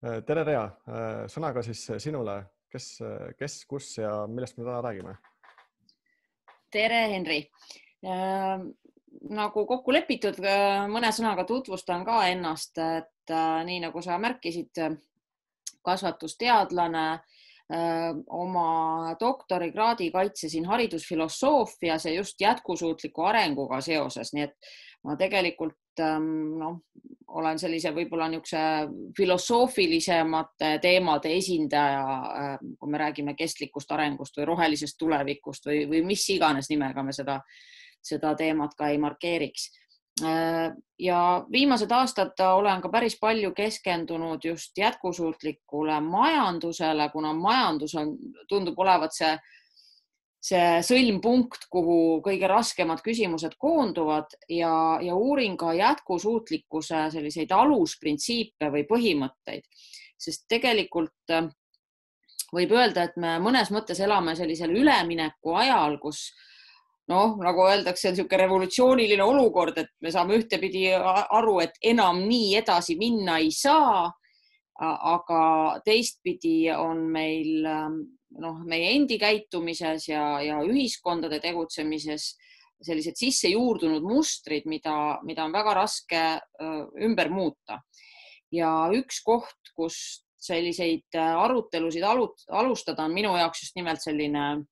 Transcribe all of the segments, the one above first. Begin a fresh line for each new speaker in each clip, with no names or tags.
tere, Rea, sõnaga siis sinule, kes, kes, kus ja millest me täna räägime?
tere, Henri äh,. nagu kokku lepitud, mõne sõnaga tutvustan ka ennast, et äh, nii nagu sa märkisid, kasvatusteadlane äh,, oma doktorikraadi kaitsesin haridusfilosoofias ja just jätkusuutliku arenguga seoses, nii et ma tegelikult noh, olen sellise võib-olla niisuguse filosoofilisemate teemade esindaja, ähm, kui me räägime kestlikust arengust või rohelisest tulevikust või, või mis iganes nimega me seda, seda teemat ka ei markeeriks. Äh, ja viimased aastad olen ka päris palju keskendunud just jätkusuutlikule majandusele, kuna majandus on, tundub olevat see see sõlmpunkt, kuhu kõige raskemad küsimused koonduvad ja, ja uurin ka jätkusuutlikkuse selliseid alusprintsiipe või põhimõtteid, sest tegelikult äh, võib öelda, et me mõnes mõttes elame sellisel ülemineku ajal, kus noh, nagu öeldakse, niisugune revolutsiooniline olukord, et me saame ühtepidi aru, et enam nii edasi minna ei saa. aga teistpidi on meil ähm, noh, meie endi käitumises ja, ja ühiskondade tegutsemises sellised sisse juurdunud mustrid, mida, mida on väga raske ümber muuta. ja üks koht, kus selliseid arutelusid alustada, on minu jaoks just nimelt selline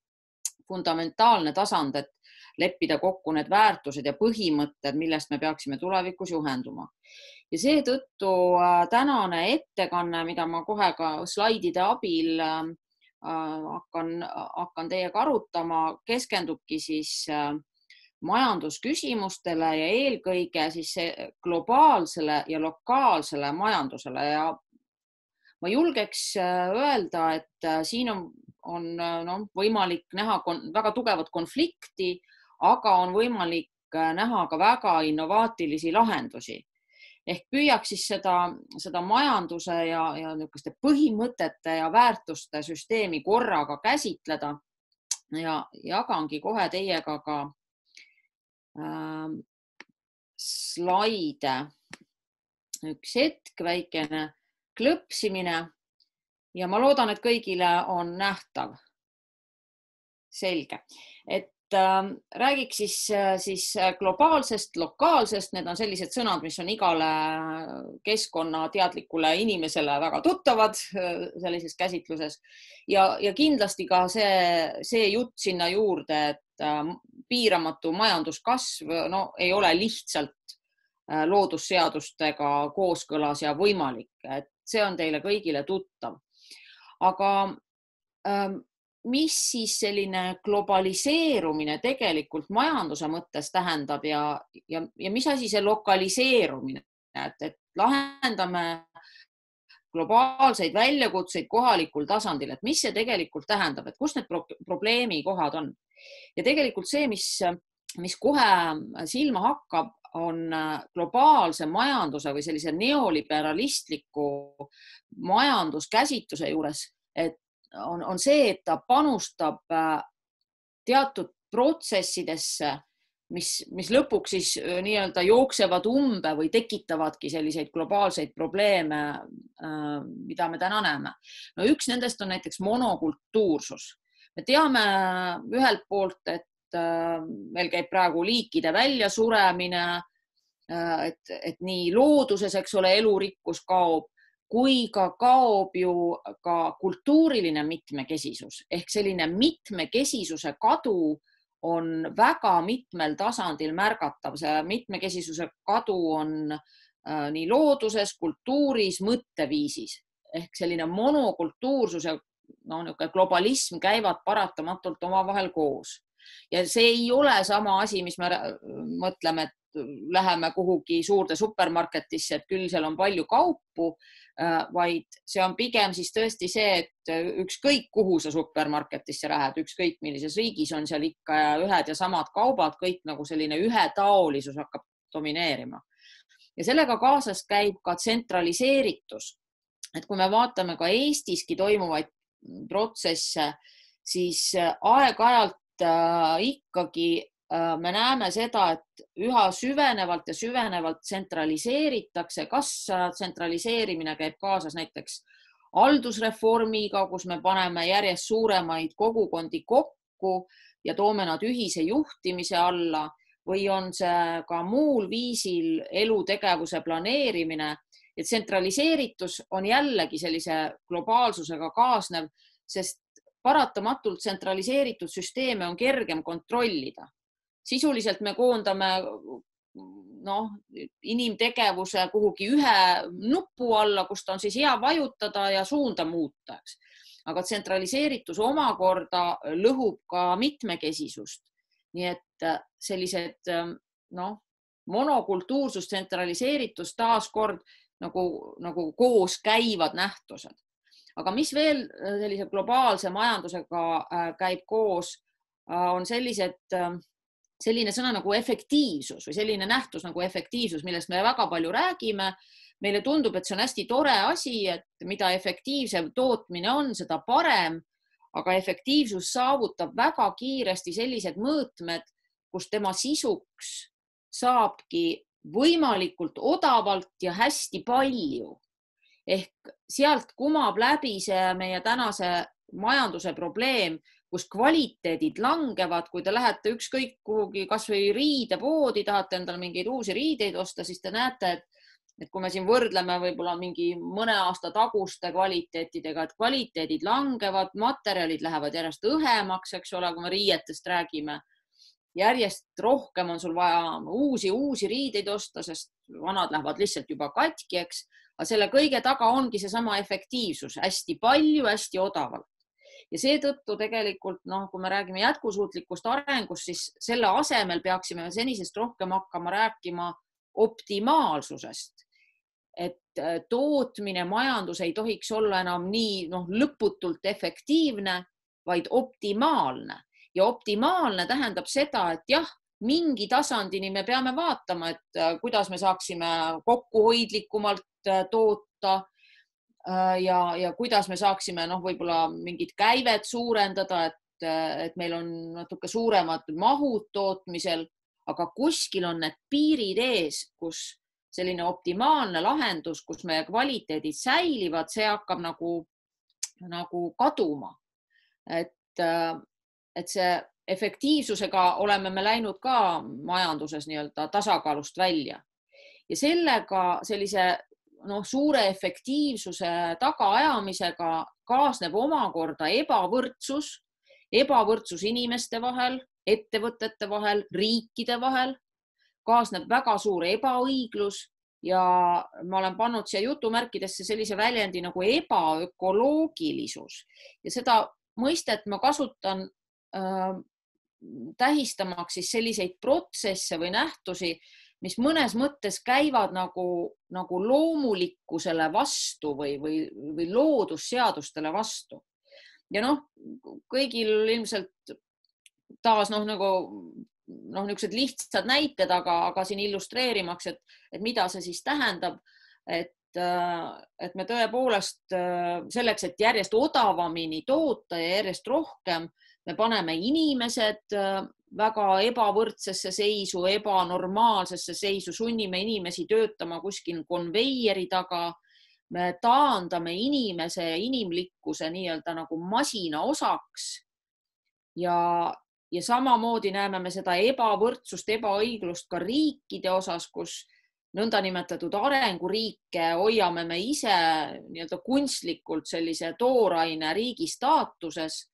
fundamentaalne tasand, et leppida kokku need väärtused ja põhimõtted, millest me peaksime tulevikus juhenduma. ja seetõttu tänane ettekanne, mida ma kohe ka slaidide abil hakkan, hakkan teiega arutama, keskendubki siis äh, majandusküsimustele ja eelkõige siis globaalsele ja lokaalsele majandusele ja ma julgeks äh, öelda, et siin on, on noh, võimalik näha kon, väga tugevat konflikti, aga on võimalik näha ka väga innovaatilisi lahendusi ehk püüaks siis seda, seda majanduse ja, ja niisuguste põhimõtete ja väärtuste süsteemi korraga käsitleda ja jagangi kohe teiega ka äh, slaide. üks hetk, väikene klõpsimine ja ma loodan, et kõigile on nähtav. selge, et äh, räägiks siis, äh, siis äh, globaalsest, lokaalsest, need on sellised sõnad, mis on igale keskkonnateadlikule inimesele väga tuttavad äh, sellises käsitluses ja, ja kindlasti ka see, see jutt sinna juurde, et äh, piiramatu majanduskasv no ei ole lihtsalt äh, loodusseadustega kooskõlas ja võimalik, et see on teile kõigile tuttav. aga ähm, mis siis selline globaliseerumine tegelikult majanduse mõttes tähendab ja, ja, ja mis asi see lokaliseerumine, et, et lahendame globaalseid väljakutseid kohalikul tasandil, et mis see tegelikult tähendab, et kus need pro probleemi kohad on? Ja tegelikult see, mis, mis kohe silma hakkab, on globaalse majanduse või sellise neoliberalistliku majanduskäsitluse juures, et on, on see, et ta panustab äh, teatud protsessidesse, mis, mis lõpuks siis äh, nii-öelda jooksevad umbe või tekitavadki selliseid globaalseid probleeme, äh, mida me täna näeme. no üks nendest on näiteks monokultuursus. me teame ühelt poolt, et meil käib praegu liikide väljasuremine, et, et nii looduses, eks ole, elurikkus kaob kui ka kaob ju ka kultuuriline mitmekesisus. Ehk selline mitmekesisuse kadu on väga mitmel tasandil märgatav, see mitmekesisuse kadu on äh, nii looduses, kultuuris, mõtteviisis. Ehk selline monokultuursus ja no niisugune globalism käivad paratamatult omavahel koos. Ja see ei ole sama asi, mis me mõtleme, et läheme kuhugi suurde supermarketisse, et küll seal on palju kaupu, vaid see on pigem siis tõesti see, et ükskõik kuhu sa supermarketisse lähed, ükskõik millises riigis on seal ikka ühed ja samad kaubad, kõik nagu selline ühetaolisus hakkab domineerima. ja sellega kaasas käib ka tsentraliseeritus. et kui me vaatame ka Eestiski toimuvaid protsesse, siis äh, aeg-ajalt äh, ikkagi äh, me näeme seda, et üha süvenevalt ja süvenevalt tsentraliseeritakse, kas tsentraliseerimine käib kaasas näiteks haldusreformiga, kus me paneme järjest suuremaid kogukondi kokku ja toome nad ühise juhtimise alla? Või on see ka muul viisil elutegevuse planeerimine? Ja tsentraliseeritus on jällegi sellise globaalsusega kaasnev, sest paratamatult tsentraliseeritud süsteeme on kergem kontrollida. Sisuliselt me koondame noh, inimtegevuse kuhugi ühe nupu alla, kust on siis hea vajutada ja suunda muuta, eks. aga tsentraliseeritus omakorda lõhub ka mitmekesisust. nii et äh, sellised äh, noh, monokultuursus, tsentraliseeritus taaskord nagu, nagu koos käivad nähtused. aga mis veel äh, sellise globaalse majandusega käib koos, on sellised selline sõna nagu efektiivsus või selline nähtus nagu efektiivsus, millest me väga palju räägime. meile tundub, et see on hästi tore asi, et mida efektiivsem tootmine on, seda parem. aga efektiivsus saavutab väga kiiresti sellised mõõtmed, kus tema sisuks saabki võimalikult odavalt ja hästi palju. ehk sealt kumab läbi see meie tänase majanduse probleem kus kvaliteedid langevad, kui te lähete ükskõik kuhugi, kasvõi riidepoodi, tahate endale mingeid uusi riideid osta, siis te näete, et et kui me siin võrdleme võib-olla mingi mõne aasta taguste kvaliteetidega, et kvaliteedid langevad, materjalid lähevad järjest õhemaks, eks ole, kui me riietest räägime. järjest rohkem on sul vaja uusi, uusi riideid osta, sest vanad lähevad lihtsalt juba katki, eks. aga selle kõige taga ongi seesama efektiivsus, hästi palju, hästi odavalt ja seetõttu tegelikult noh, kui me räägime jätkusuutlikust arengust, siis selle asemel peaksime senisest rohkem hakkama rääkima optimaalsusest. et äh, tootmine, majandus ei tohiks olla enam nii noh, lõputult efektiivne, vaid optimaalne ja optimaalne tähendab seda, et jah, mingi tasandini me peame vaatama, et äh, kuidas me saaksime kokkuhoidlikumalt äh, toota ja, ja kuidas me saaksime noh, võib-olla mingit käivet suurendada, et, et meil on natuke suuremad mahud tootmisel, aga kuskil on need piirid ees, kus selline optimaalne lahendus, kus meie kvaliteedid säilivad, see hakkab nagu, nagu kaduma. et, et see efektiivsusega oleme me läinud ka majanduses nii-öelda tasakaalust välja ja sellega sellise noh, suure efektiivsuse tagaajamisega kaasneb omakorda ebavõrdsus, ebavõrdsus inimeste vahel, ettevõtete vahel, riikide vahel, kaasneb väga suur ebaõiglus ja ma olen pannud siia jutumärkidesse sellise väljendi nagu ebaökoloogilisus. Ja seda mõistet ma kasutan äh, tähistamaks siis selliseid protsesse või nähtusi, mis mõnes mõttes käivad nagu, nagu loomulikkusele vastu või, või, või loodusseadustele vastu. ja noh, kõigil ilmselt taas noh, nagu noh, niisugused lihtsad näited, aga, aga siin illustreerimaks, et, et mida see siis tähendab, et et me tõepoolest selleks, et järjest odavamini toota ja järjest rohkem, me paneme inimesed väga ebavõrdsesse seisu, ebanormaalsesse seisu, sunnime inimesi töötama kuskil konveieri taga. me taandame inimese inimlikkuse nii-öelda nagu masina osaks. ja, ja samamoodi näeme me seda ebavõrdsust, ebaõiglust ka riikide osas, kus nõndanimetatud arenguriike hoiame me ise nii-öelda kunstlikult sellise tooraine riigi staatuses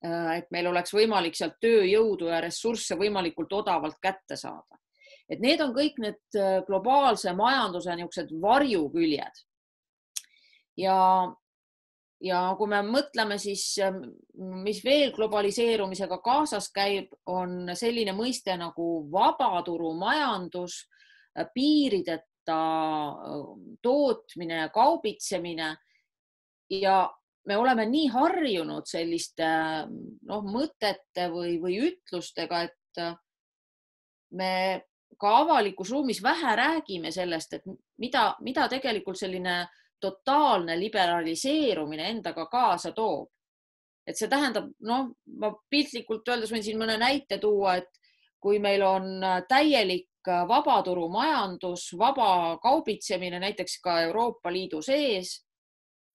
et meil oleks võimalik sealt tööjõudu ja ressursse võimalikult odavalt kätte saada. et need on kõik need äh, globaalse majanduse niisugused varjuküljed. ja, ja kui me mõtleme, siis ähm, mis veel globaliseerumisega kaasas käib, on selline mõiste nagu vabaturumajandus, äh, piirideta tootmine ja kaubitsemine ja me oleme nii harjunud selliste noh, mõtete või, või ütlustega, et me ka avalikus ruumis vähe räägime sellest, et mida, mida tegelikult selline totaalne liberaliseerumine endaga kaasa toob. et see tähendab, noh, ma piltlikult öeldes võin siin mõne näite tuua, et kui meil on täielik vabaturumajandus, vaba kaubitsemine näiteks ka Euroopa Liidu sees,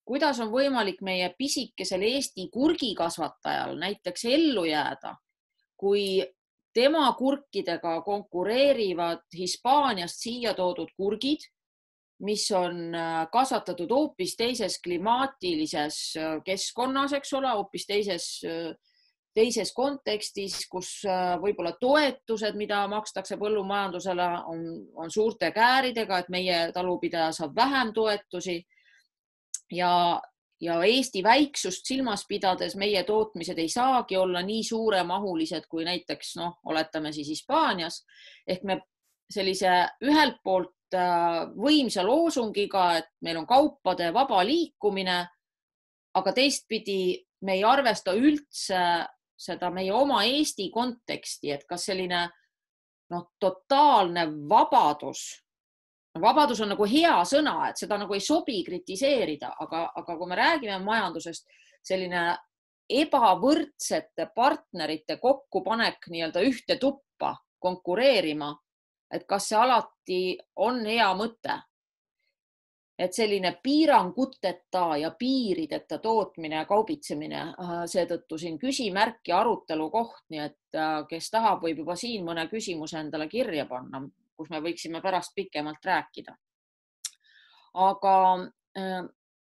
kuidas on võimalik meie pisikesel Eesti kurgikasvatajal näiteks ellu jääda, kui tema kurkidega konkureerivad Hispaaniast siia toodud kurgid, mis on kasvatatud hoopis teises klimaatilises keskkonnas, eks ole, hoopis teises teises kontekstis, kus äh, võib-olla toetused, mida makstakse põllumajandusele, on, on suurte kääridega, et meie talupidaja saab vähem toetusi. Ja, ja Eesti väiksust silmas pidades meie tootmised ei saagi olla nii suuremahulised kui näiteks noh, oletame siis Hispaanias. Ehk me sellise ühelt poolt äh, võimsa loosungiga, et meil on kaupade vaba liikumine, aga teistpidi me ei arvesta üldse seda meie oma Eesti konteksti, et kas selline noh, totaalne vabadus, vabadus on nagu hea sõna, et seda nagu ei sobi kritiseerida, aga, aga kui me räägime majandusest, selline ebavõrdsete partnerite kokkupanek nii-öelda ühte tuppa konkureerima, et kas see alati on hea mõte? Et selline piiranguteta ja piirideta tootmine ja kaubitsemine, äh, seetõttu siin küsimärk ja arutelu koht, nii et äh, kes tahab, võib juba siin mõne küsimuse endale kirja panna, kus me võiksime pärast pikemalt rääkida. aga äh,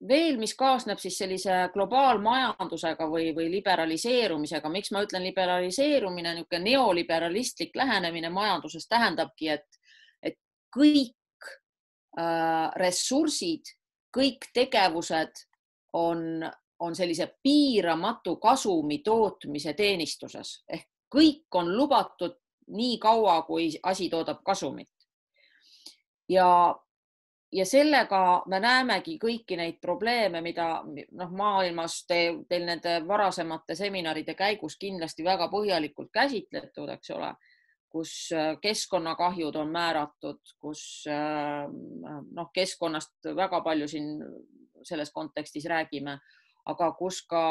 veel, mis kaasneb siis sellise globaalmajandusega või, või liberaliseerumisega, miks ma ütlen liberaliseerumine, niisugune neoliberalistlik lähenemine majanduses tähendabki, et, et kõik Äh, ressursid, kõik tegevused on, on sellise piiramatu kasumi tootmise teenistuses ehk kõik on lubatud nii kaua, kui asi toodab kasumit. ja, ja sellega me näemegi kõiki neid probleeme, mida noh, maailmas te, teil nende varasemate seminaride käigus kindlasti väga põhjalikult käsitletud, eks ole kus äh, keskkonnakahjud on määratud, kus äh, noh, keskkonnast väga palju siin selles kontekstis räägime, aga kus ka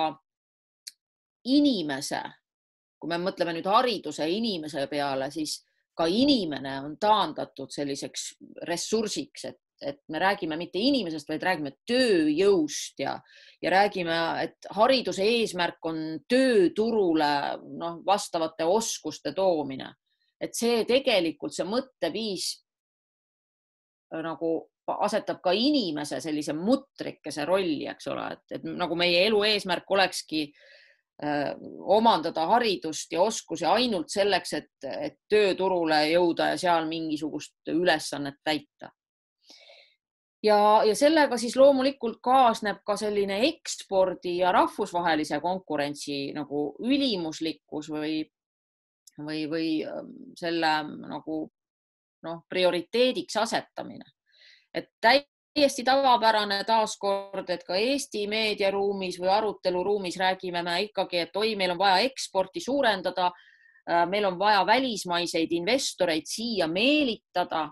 inimese, kui me mõtleme nüüd hariduse inimese peale, siis ka inimene on taandatud selliseks ressursiks, et, et me räägime mitte inimesest, vaid räägime tööjõust ja, ja räägime, et hariduse eesmärk on tööturule noh, vastavate oskuste toomine. Et see tegelikult, see mõtteviis äh, nagu asetab ka inimese sellise mutrikese rolli, eks ole, et, nagu meie elu eesmärk olekski äh, omandada haridust ja oskusi ainult selleks, et, et tööturule jõuda ja seal mingisugust ülesannet täita. ja, ja sellega siis loomulikult kaasneb ka selline ekspordi ja rahvusvahelise konkurentsi nagu ülimuslikkus või või, või ähm, selle nagu noh, prioriteediks asetamine. et täiesti tavapärane taaskord, et ka Eesti meediaruumis või aruteluruumis räägime me ikkagi, et oi, meil on vaja eksporti suurendada. Äh, meil on vaja välismaiseid investoreid siia meelitada.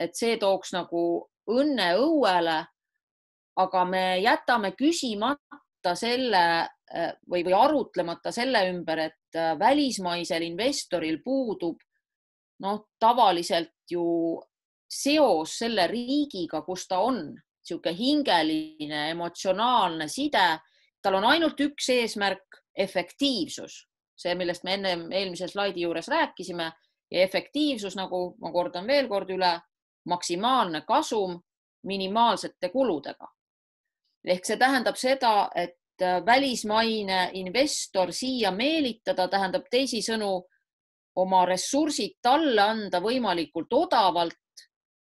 et see tooks nagu õnne õuele. aga me jätame küsimata selle äh, või, või arutlemata selle ümber, et Äh, välismaisel investoril puudub noh, tavaliselt ju seos selle riigiga, kus ta on, niisugune hingeline emotsionaalne side. tal on ainult üks eesmärk, efektiivsus, see, millest me ennem eelmise slaidi juures rääkisime ja efektiivsus, nagu ma kordan veel kord üle, maksimaalne kasum minimaalsete kuludega. ehk see tähendab seda, et Äh, välismaine investor siia meelitada, tähendab teisisõnu oma ressursid talle anda võimalikult odavalt,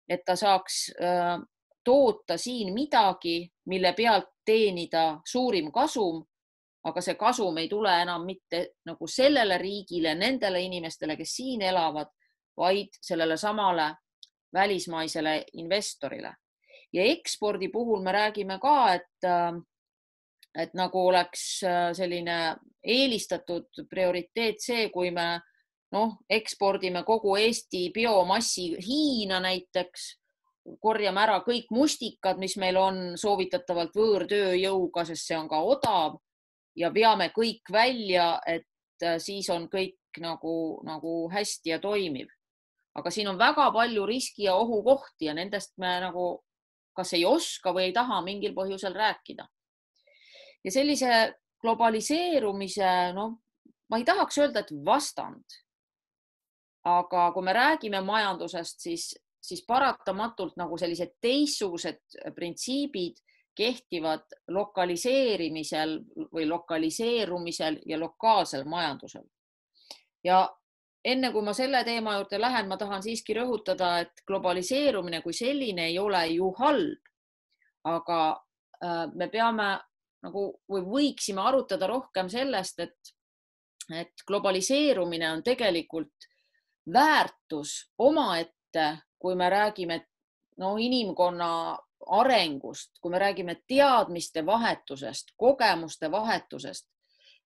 et ta saaks äh, toota siin midagi, mille pealt teenida suurim kasum. aga see kasum ei tule enam mitte nagu sellele riigile, nendele inimestele, kes siin elavad, vaid sellele samale välismaisele investorile. ja ekspordi puhul me räägime ka, et äh, et nagu oleks äh, selline eelistatud prioriteet see, kui me noh, ekspordime kogu Eesti biomassi Hiina näiteks, korjame ära kõik mustikad, mis meil on soovitatavalt võõrtööjõuga, sest see on ka odav ja veame kõik välja, et äh, siis on kõik nagu, nagu hästi ja toimib. aga siin on väga palju riski ja ohukohti ja nendest me nagu kas ei oska või ei taha mingil põhjusel rääkida. ja sellise globaliseerumise, noh, ma ei tahaks öelda, et vastand. Aga kui me räägime majandusest, siis, siis paratamatult nagu sellised teistsugused printsiibid kehtivad lokaliseerimisel või lokaliseerumisel ja lokaalsel majandusel. ja enne kui ma selle teema juurde lähen, ma tahan siiski rõhutada, et globaliseerumine kui selline ei ole ju halb. aga äh, me peame nagu või võiksime arutada rohkem sellest, et, et globaliseerumine on tegelikult väärtus omaette, kui me räägime no inimkonna arengust, kui me räägime teadmiste vahetusest, kogemuste vahetusest,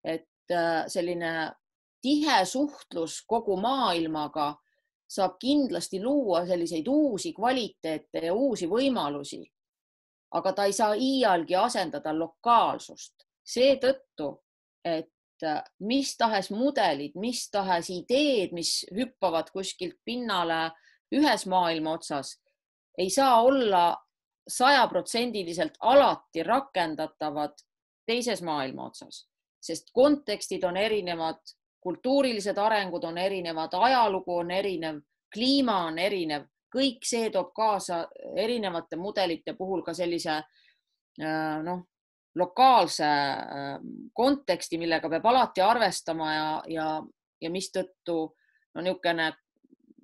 et äh, selline tihe suhtlus kogu maailmaga saab kindlasti luua selliseid uusi kvaliteete ja uusi võimalusi. aga ta ei saa iialgi asendada lokaalsust seetõttu, et äh, mis tahes mudelid, mis tahes ideed, mis hüppavad kuskilt pinnale ühes maailma otsas, ei saa olla sajaprotsendiliselt alati rakendatavad teises maailma otsas, sest kontekstid on erinevad, kultuurilised arengud on erinevad, ajalugu on erinev, kliima on erinev, kõik see toob kaasa erinevate mudelite puhul ka sellise äh, noh, lokaalse äh, konteksti, millega peab alati arvestama ja, ja, ja mistõttu no niisugune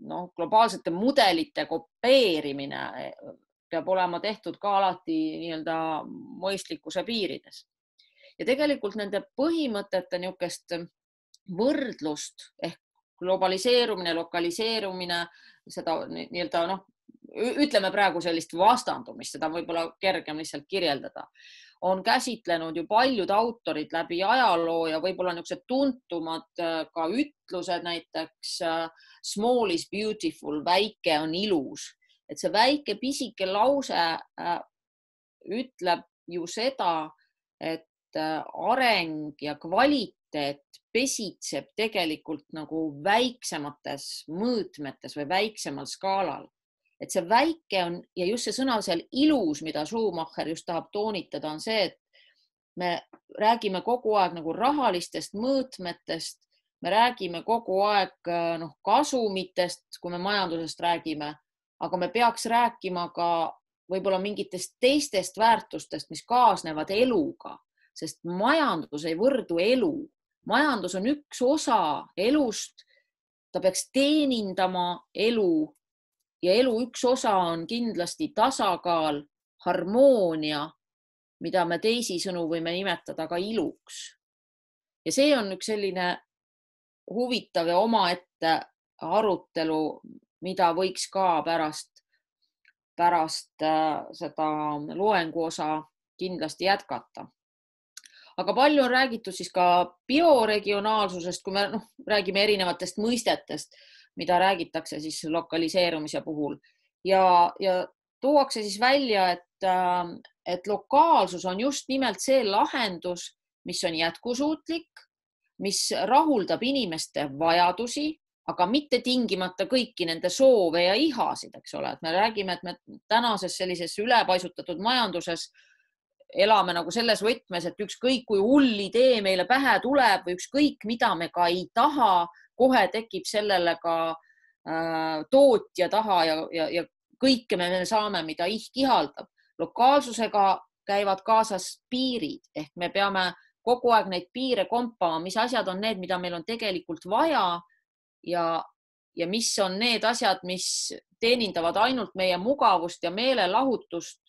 noh, globaalsete mudelite kopeerimine äh, peab olema tehtud ka alati nii-öelda mõistlikkuse piirides. ja tegelikult nende põhimõtete niisugust võrdlust ehk globaliseerumine, lokaliseerumine, seda nii-öelda noh, ütleme praegu sellist vastandumist, seda on võib-olla kergem lihtsalt kirjeldada, on käsitlenud ju paljud autorid läbi ajaloo ja võib-olla niisugused tuntumad äh, ka ütlused, näiteks äh, small is beautiful, väike on ilus, et see väike pisike lause äh, ütleb ju seda, et areng ja kvaliteet pesitseb tegelikult nagu väiksemates mõõtmetes või väiksemal skaalal. Et see väike on ja just see sõna seal ilus, mida Schumacher just tahab toonitada, on see, et me räägime kogu aeg nagu rahalistest mõõtmetest, me räägime kogu aeg noh, kasumitest, kui me majandusest räägime, aga me peaks rääkima ka võib-olla mingitest teistest väärtustest, mis kaasnevad eluga, sest majandus ei võrdu elu. Majandus on üks osa elust, ta peaks teenindama elu ja elu üks osa on kindlasti tasakaal, harmoonia, mida me teisisõnu võime nimetada ka iluks. ja see on üks selline huvitav ja omaette arutelu, mida võiks ka pärast, pärast äh, seda loengu osa kindlasti jätkata aga palju on räägitud siis ka bioregionaalsusest, kui me noh, räägime erinevatest mõistetest, mida räägitakse siis lokaliseerumise puhul. Ja, ja tuuakse siis välja, et, äh, et lokaalsus on just nimelt see lahendus, mis on jätkusuutlik, mis rahuldab inimeste vajadusi, aga mitte tingimata kõiki nende soove ja ihasid, eks ole, et me räägime, et me tänases sellises ülepaisutatud majanduses elame nagu selles võtmes, et ükskõik kui hull idee meile pähe tuleb või ükskõik mida me ka ei taha, kohe tekib sellele ka äh, tootja taha ja, ja, ja kõike me saame, mida ihk ihaldab. lokaalsusega käivad kaasas piirid ehk me peame kogu aeg neid piire kompama, mis asjad on need, mida meil on tegelikult vaja ja, ja mis on need asjad, mis teenindavad ainult meie mugavust ja meelelahutust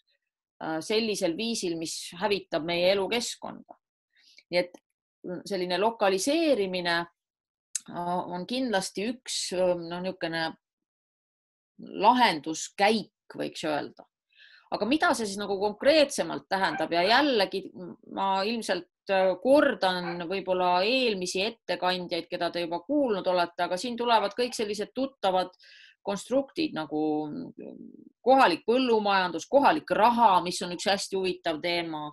Äh, sellisel viisil, mis hävitab meie elukeskkonda. nii et selline lokaliseerimine on kindlasti üks noh, niisugune lahenduskäik, võiks öelda. aga mida see siis nagu konkreetsemalt tähendab ja jällegi ma ilmselt äh, kordan võib-olla eelmisi ettekandjaid, keda te juba kuulnud olete, aga siin tulevad kõik sellised tuttavad äh, konstruktid nagu kohalik põllumajandus, kohalik raha, mis on üks hästi huvitav teema,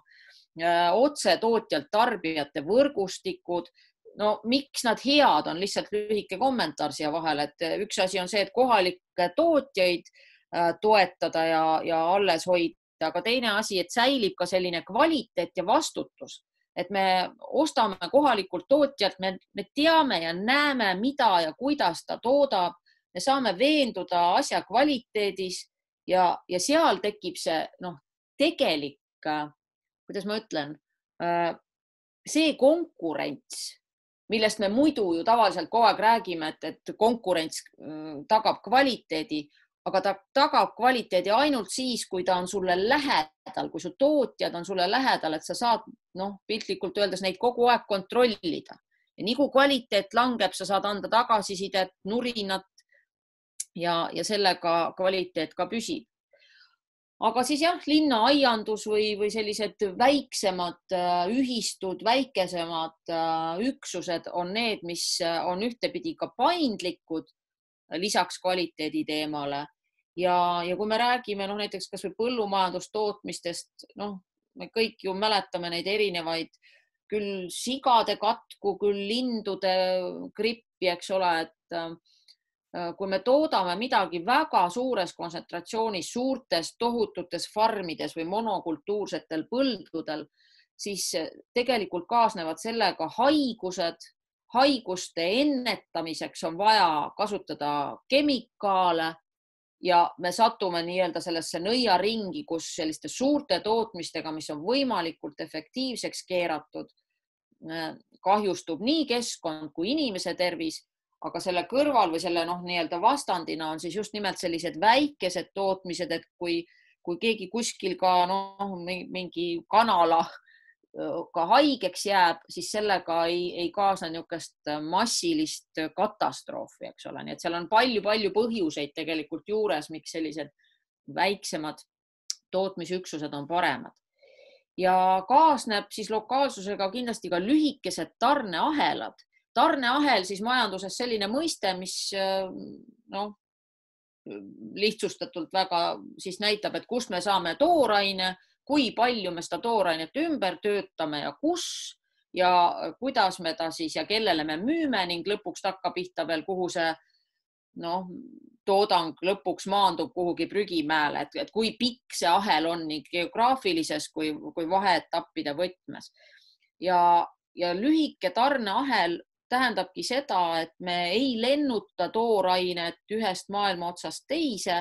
otse tootjalt tarbijate võrgustikud, no miks nad head on, lihtsalt lühike kommentaar siia vahele, et üks asi on see, et kohalikke tootjaid äh, toetada ja, ja alles hoida, aga teine asi, et säilib ka selline kvaliteet ja vastutus, et me ostame kohalikult tootjalt, me, me teame ja näeme, mida ja kuidas ta toodab, me saame veenduda asja kvaliteedis ja, ja seal tekib see noh, tegelik, äh, kuidas ma ütlen, äh, see konkurents millest me muidu ju tavaliselt kogu aeg räägime, et, et konkurents mm, tagab kvaliteedi, aga ta tagab kvaliteedi ainult siis, kui ta on sulle lähedal, kui su tootjad on sulle lähedal, et sa saad noh, piltlikult öeldes neid kogu aeg kontrollida. Ja nii kui kvaliteet langeb, sa saad anda tagasisidet, nurinat ja, ja sellega kvaliteet ka püsib aga siis jah, linnaaiandus või, või sellised väiksemad äh, ühistud, väikesemad äh, üksused on need, mis äh, on ühtepidi ka paindlikud lisaks kvaliteedi teemale. Ja, ja kui me räägime noh, näiteks kasvõi põllumajandustootmistest, noh, me kõik ju mäletame neid erinevaid küll sigade katku, küll lindude grippi, eks ole, et kui me toodame midagi väga suures kontsentratsioonis, suurtes tohututes farmides või monokultuursetel põldudel, siis äh, tegelikult kaasnevad sellega haigused. haiguste ennetamiseks on vaja kasutada kemikaale ja me satume nii-öelda sellesse nõiaringi, kus selliste suurte tootmistega, mis on võimalikult efektiivseks keeratud, äh, kahjustub nii keskkond kui inimese tervis aga selle kõrval või selle noh, nii-öelda vastandina on siis just nimelt sellised väikesed tootmised, et kui, kui keegi kuskil ka noh, mingi kanala ka haigeks jääb, siis sellega ei, ei kaasne niisugust massilist katastroofi, eks ole, nii et seal on palju-palju põhjuseid tegelikult juures, miks sellised väiksemad tootmisüksused on paremad. ja kaasneb siis lokaalsusega kindlasti ka lühikesed tarneahelad tarneahel siis majanduses selline mõiste, mis noh, lihtsustatult väga siis näitab, et kust me saame tooraine, kui palju me seda toorainet ümber töötame ja kus ja kuidas me ta siis ja kellele me müüme ning lõpuks takkapihta veel, kuhu see noh, toodang lõpuks maandub kuhugi prügimäele, et, et kui pikk see ahel on nii geograafilises kui, kui vaheetappide võtmes. Ja, ja lühike tarneahel tähendabki seda, et me ei lennuta toorainet ühest maailma otsast teise,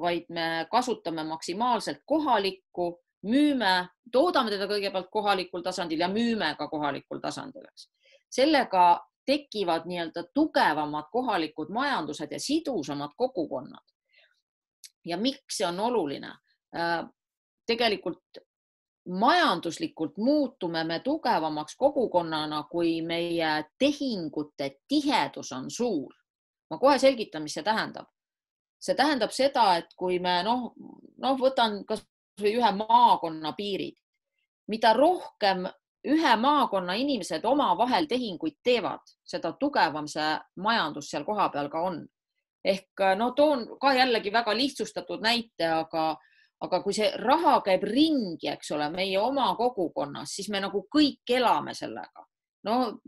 vaid me kasutame maksimaalselt kohalikku, müüme, toodame teda kõigepealt kohalikul tasandil ja müüme ka kohalikul tasandil, eks. sellega tekivad nii-öelda tugevamad kohalikud majandused ja sidusamad kogukonnad. ja miks see on oluline? Äh, tegelikult majanduslikult muutume me tugevamaks kogukonnana, kui meie tehingute tihedus on suur. ma kohe selgitan, mis see tähendab. see tähendab seda, et kui me noh, noh, võtan kasvõi ühe maakonna piirid, mida rohkem ühe maakonna inimesed omavahel tehinguid teevad, seda tugevam see majandus seal kohapeal ka on. ehk no toon ka jällegi väga lihtsustatud näite, aga aga kui see raha käib ringi, eks ole, meie oma kogukonnas, siis me nagu kõik elame sellega. no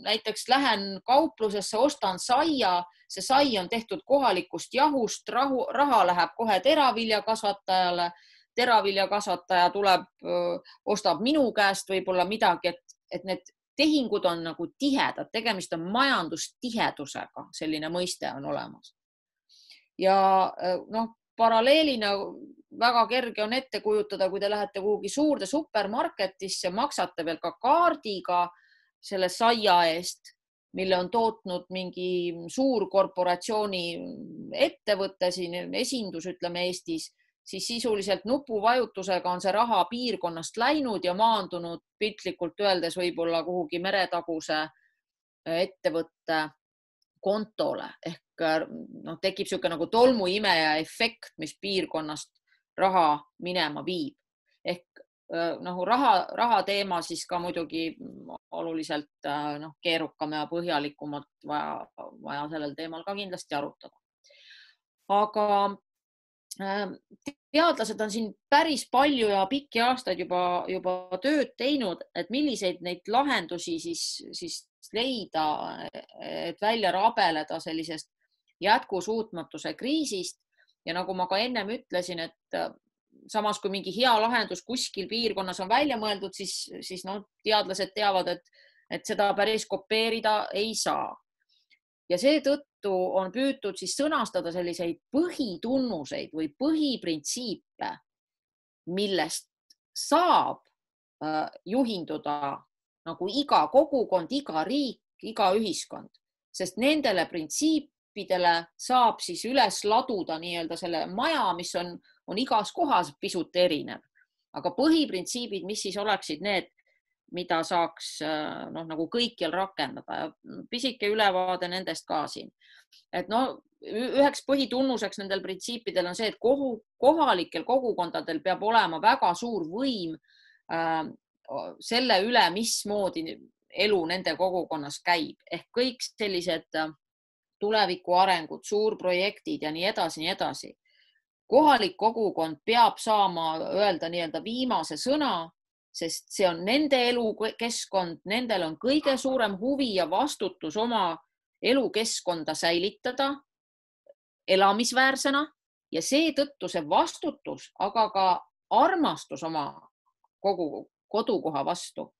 näiteks lähen kauplusesse, ostan saia, see sai on tehtud kohalikust jahust, rahu, raha läheb kohe teraviljakasvatajale, teraviljakasvataja tuleb, ostab minu käest võib-olla midagi, et, et need tehingud on nagu tihedad, tegemist on majandustihedusega, selline mõiste on olemas. ja noh, paralleelina väga kerge on ette kujutada, kui te lähete kuhugi suurde supermarketisse, maksate veel ka kaardiga selle saia eest, mille on tootnud mingi suurkorporatsiooni ettevõte siin, esindus, ütleme Eestis, siis sisuliselt nupuvajutusega on see raha piirkonnast läinud ja maandunud piltlikult öeldes võib-olla kuhugi meretaguse ettevõtte kontole. Ehk noh, tekib niisugune nagu tolmuimeja efekt, mis piirkonnast raha minema viib. ehk noh, raha, raha teema siis ka muidugi oluliselt noh, keerukam ja põhjalikumalt vaja, vaja sellel teemal ka kindlasti arutada. aga teadlased on siin päris palju ja pikki aastaid juba, juba tööd teinud, et milliseid neid lahendusi siis, siis leida, et välja rabeleda sellisest jätkusuutmatuse kriisist ja nagu ma ka ennem ütlesin, et äh, samas kui mingi hea lahendus kuskil piirkonnas on välja mõeldud, siis, siis noh, teadlased teavad, et, et seda päris kopeerida ei saa. ja seetõttu on püütud siis sõnastada selliseid põhitunnuseid või põhiprintsiipe, millest saab äh, juhinduda nagu iga kogukond, iga riik, iga ühiskond, sest nendele printsiip, tüüpidele saab siis üles laduda nii-öelda selle maja, mis on, on igas kohas pisut erinev. aga põhiprintsiibid, mis siis oleksid need, mida saaks noh, nagu kõikjal rakendada ja pisike ülevaade nendest ka siin. et no üheks põhitunnuseks nendel printsiipidel on see, et kohu, kohalikel kogukondadel peab olema väga suur võim äh, selle üle, mismoodi elu nende kogukonnas käib ehk kõik sellised äh, tuleviku arengud, suurprojektid ja nii edasi, nii edasi. kohalik kogukond peab saama öelda nii-öelda viimase sõna, sest see on nende elukeskkond, nendel on kõige suurem huvi ja vastutus oma elukeskkonda säilitada elamisväärsena ja seetõttu see vastutus, aga ka armastus oma kogu kodukoha vastu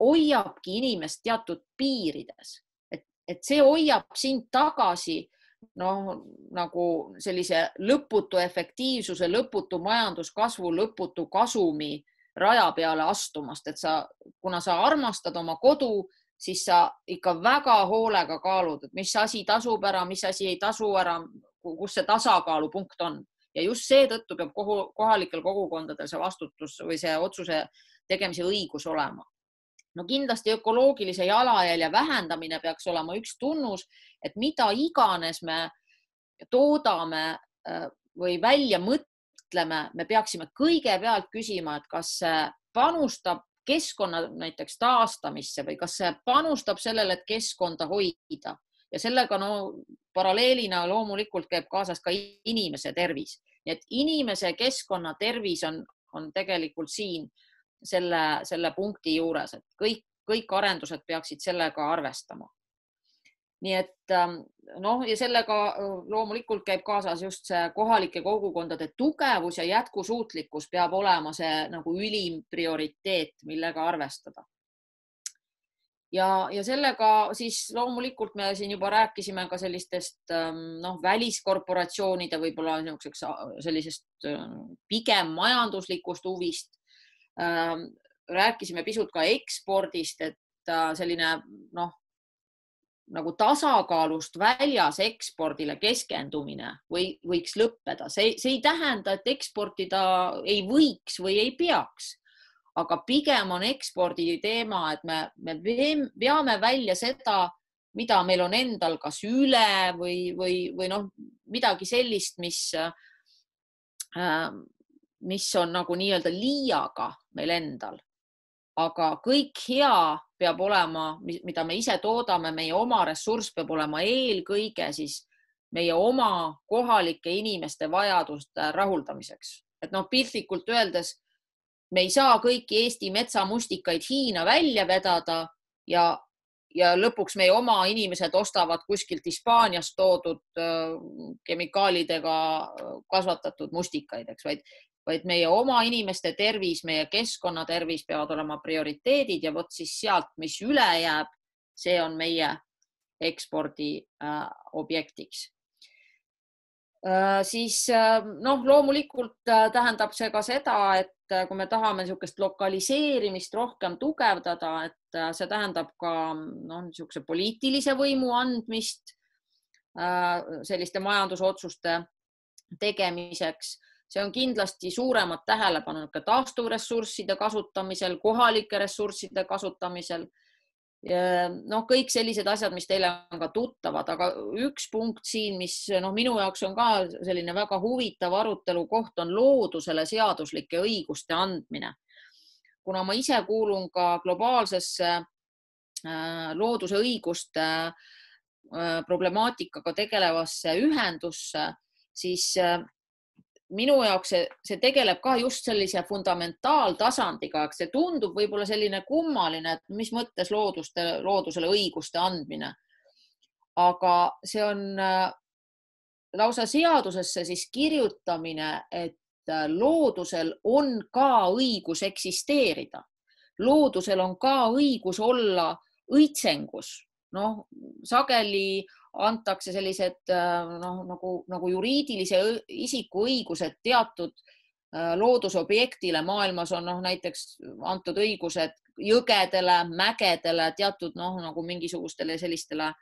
hoiabki inimest teatud piirides et see hoiab sind tagasi noh, nagu sellise lõputu efektiivsuse, lõputu majanduskasvu, lõputu kasumi raja peale astumast, et sa, kuna sa armastad oma kodu, siis sa ikka väga hoolega kaalud, et mis asi tasub ära, mis asi ei tasu ära, kus see tasakaalupunkt on. Ja just seetõttu peab kohalikel kogukondadel see vastutus või see otsuse tegemise õigus olema no kindlasti ökoloogilise jalajälje vähendamine peaks olema üks tunnus, et mida iganes me toodame äh, või välja mõtleme, me peaksime kõigepealt küsima, et kas see panustab keskkonna näiteks taastamisse või kas see panustab sellele, et keskkonda hoida. Ja sellega no paralleelina loomulikult käib kaasas ka inimese tervis, nii et inimese keskkonna tervis on, on tegelikult siin selle, selle punkti juures, et kõik, kõik arendused peaksid sellega arvestama. nii et ähm, noh, ja sellega äh, loomulikult käib kaasas just see kohalike kogukondade tugevus ja jätkusuutlikkus peab olema see nagu ülim prioriteet, millega arvestada ja, ja sellega siis loomulikult me siin juba rääkisime ka sellistest ähm, noh, väliskorporatsioonide võib-olla niisuguseks sellisest äh, pigem majanduslikust huvist rääkisime pisut ka ekspordist, et selline noh, nagu tasakaalust väljas ekspordile keskendumine või võiks lõppeda, see, see ei tähenda, et eksportida ei võiks või ei peaks, aga pigem on ekspordi teema, et me, me veame välja seda, mida meil on endal kas üle või, või, või noh, midagi sellist, mis äh, mis on nagu nii-öelda liiaga meil endal. aga kõik hea peab olema, mida me ise toodame, meie oma ressurss peab olema eelkõige siis meie oma kohalike inimeste vajaduste rahuldamiseks. et noh, piltlikult öeldes me ei saa kõiki Eesti metsamustikaid Hiina välja vedada ja, ja lõpuks meie oma inimesed ostavad kuskilt Hispaaniast toodud äh, kemikaalidega kasvatatud mustikaid, eks, vaid vaid meie oma inimeste tervis, meie keskkonna tervis peavad olema prioriteedid ja vot siis sealt, mis üle jääb, see on meie ekspordi äh, objektiks äh,. siis äh, noh, loomulikult äh, tähendab see ka seda, et äh, kui me tahame niisugust lokaliseerimist rohkem tugevdada, et äh, see tähendab ka noh, niisuguse poliitilise võimu andmist selliste majandusotsuste tegemiseks see on kindlasti suuremat tähelepanu ka taastuvressursside kasutamisel, kohalike ressursside kasutamisel. noh, kõik sellised asjad, mis teile on ka tuttavad, aga üks punkt siin, mis noh, minu jaoks on ka selline väga huvitav arutelu koht, on loodusele seaduslike õiguste andmine. kuna ma ise kuulun ka globaalsesse äh, looduse õiguste äh, problemaatikaga tegelevasse ühendusse, siis äh, minu jaoks see, see tegeleb ka just sellise fundamentaaltasandiga, see tundub võib-olla selline kummaline, et mis mõttes looduste, loodusele õiguste andmine. aga see on äh, lausa seadusesse siis kirjutamine, et äh, loodusel on ka õigus eksisteerida. loodusel on ka õigus olla õitsengus, noh sageli antakse sellised äh, noh, nagu, nagu juriidilise isiku õigused teatud äh, loodusobjektile. Maailmas on noh, näiteks antud õigused jõgedele, mägedele, teatud noh, nagu mingisugustele sellistele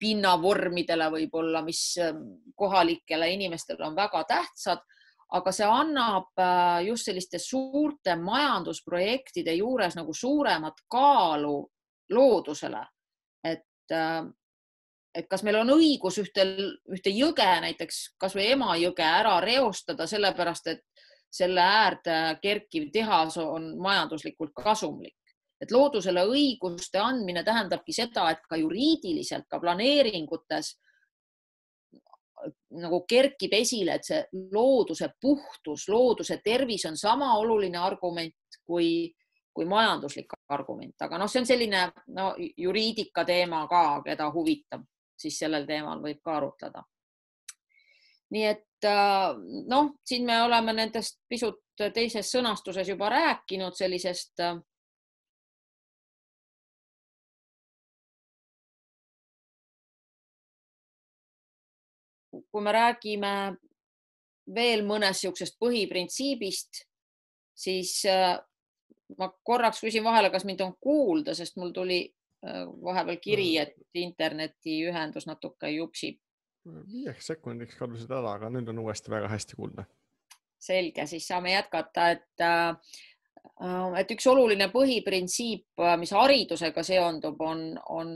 pinnavormidele võib-olla, mis äh, kohalikele inimestele on väga tähtsad, aga see annab just selliste suurte majandusprojektide juures nagu suuremat kaalu loodusele, et et kas meil on õigus ühte, ühte jõge näiteks kasvõi Emajõge ära reostada, sellepärast et selle äärde kerkiv tehas on majanduslikult kasumlik. et loodusele õiguste andmine tähendabki seda, et ka juriidiliselt, ka planeeringutes nagu kerkib esile, et see looduse puhtus, looduse tervis on sama oluline argument kui, kui majanduslik argument, aga noh, see on selline no, juriidika teema ka, keda huvitab siis sellel teemal võib ka arutleda. nii et äh, noh, siin me oleme nendest pisut teises sõnastuses juba rääkinud sellisest äh, kui me räägime veel mõnest niisugusest põhiprintsiibist, siis äh, ma korraks küsin vahele, kas mind on kuulda, sest mul tuli vahepeal kiri, mm. et internetiühendus natuke jupsib.
viieks sekundiks kadusid ära, aga nüüd on uuesti väga hästi kuulda.
selge, siis saame jätkata, et äh, et üks oluline põhiprintsiip, mis haridusega seondub, on, on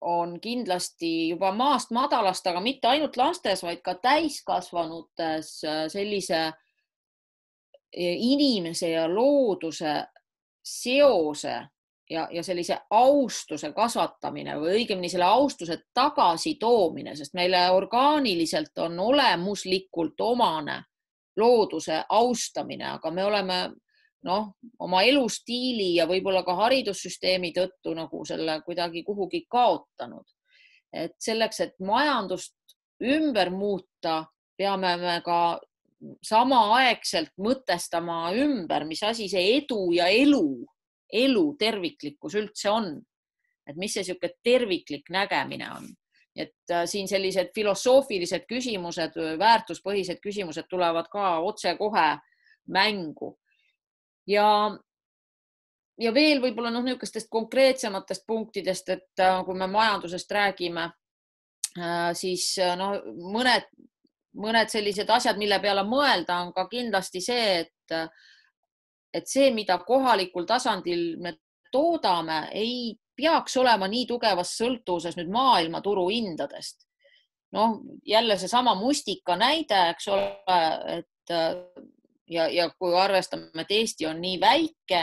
on kindlasti juba maast madalast, aga mitte ainult lastes, vaid ka täiskasvanutes sellise inimese ja looduse seose ja, ja sellise austuse kasvatamine või õigemini selle austuse tagasitoomine, sest meile orgaaniliselt on olemuslikult omane looduse austamine, aga me oleme noh, oma elustiili ja võib-olla ka haridussüsteemi tõttu nagu selle kuidagi kuhugi kaotanud. et selleks, et majandust ümber muuta, peame me ka samaaegselt mõtestama ümber, mis asi see edu ja elu elu terviklikkus üldse on. et mis see niisugune terviklik nägemine on. et äh, siin sellised filosoofilised küsimused, väärtuspõhised küsimused tulevad ka otsekohe mängu. ja, ja veel võib-olla noh, niisugustest konkreetsematest punktidest, et äh, kui me majandusest räägime, äh, siis no mõned, mõned sellised asjad, mille peale mõelda, on ka kindlasti see, et et see, mida kohalikul tasandil me toodame, ei peaks olema nii tugevas sõltuvuses nüüd maailmaturu hindadest. noh, jälle seesama mustika näide, eks ole, et ja, ja kui arvestame, et Eesti on nii väike,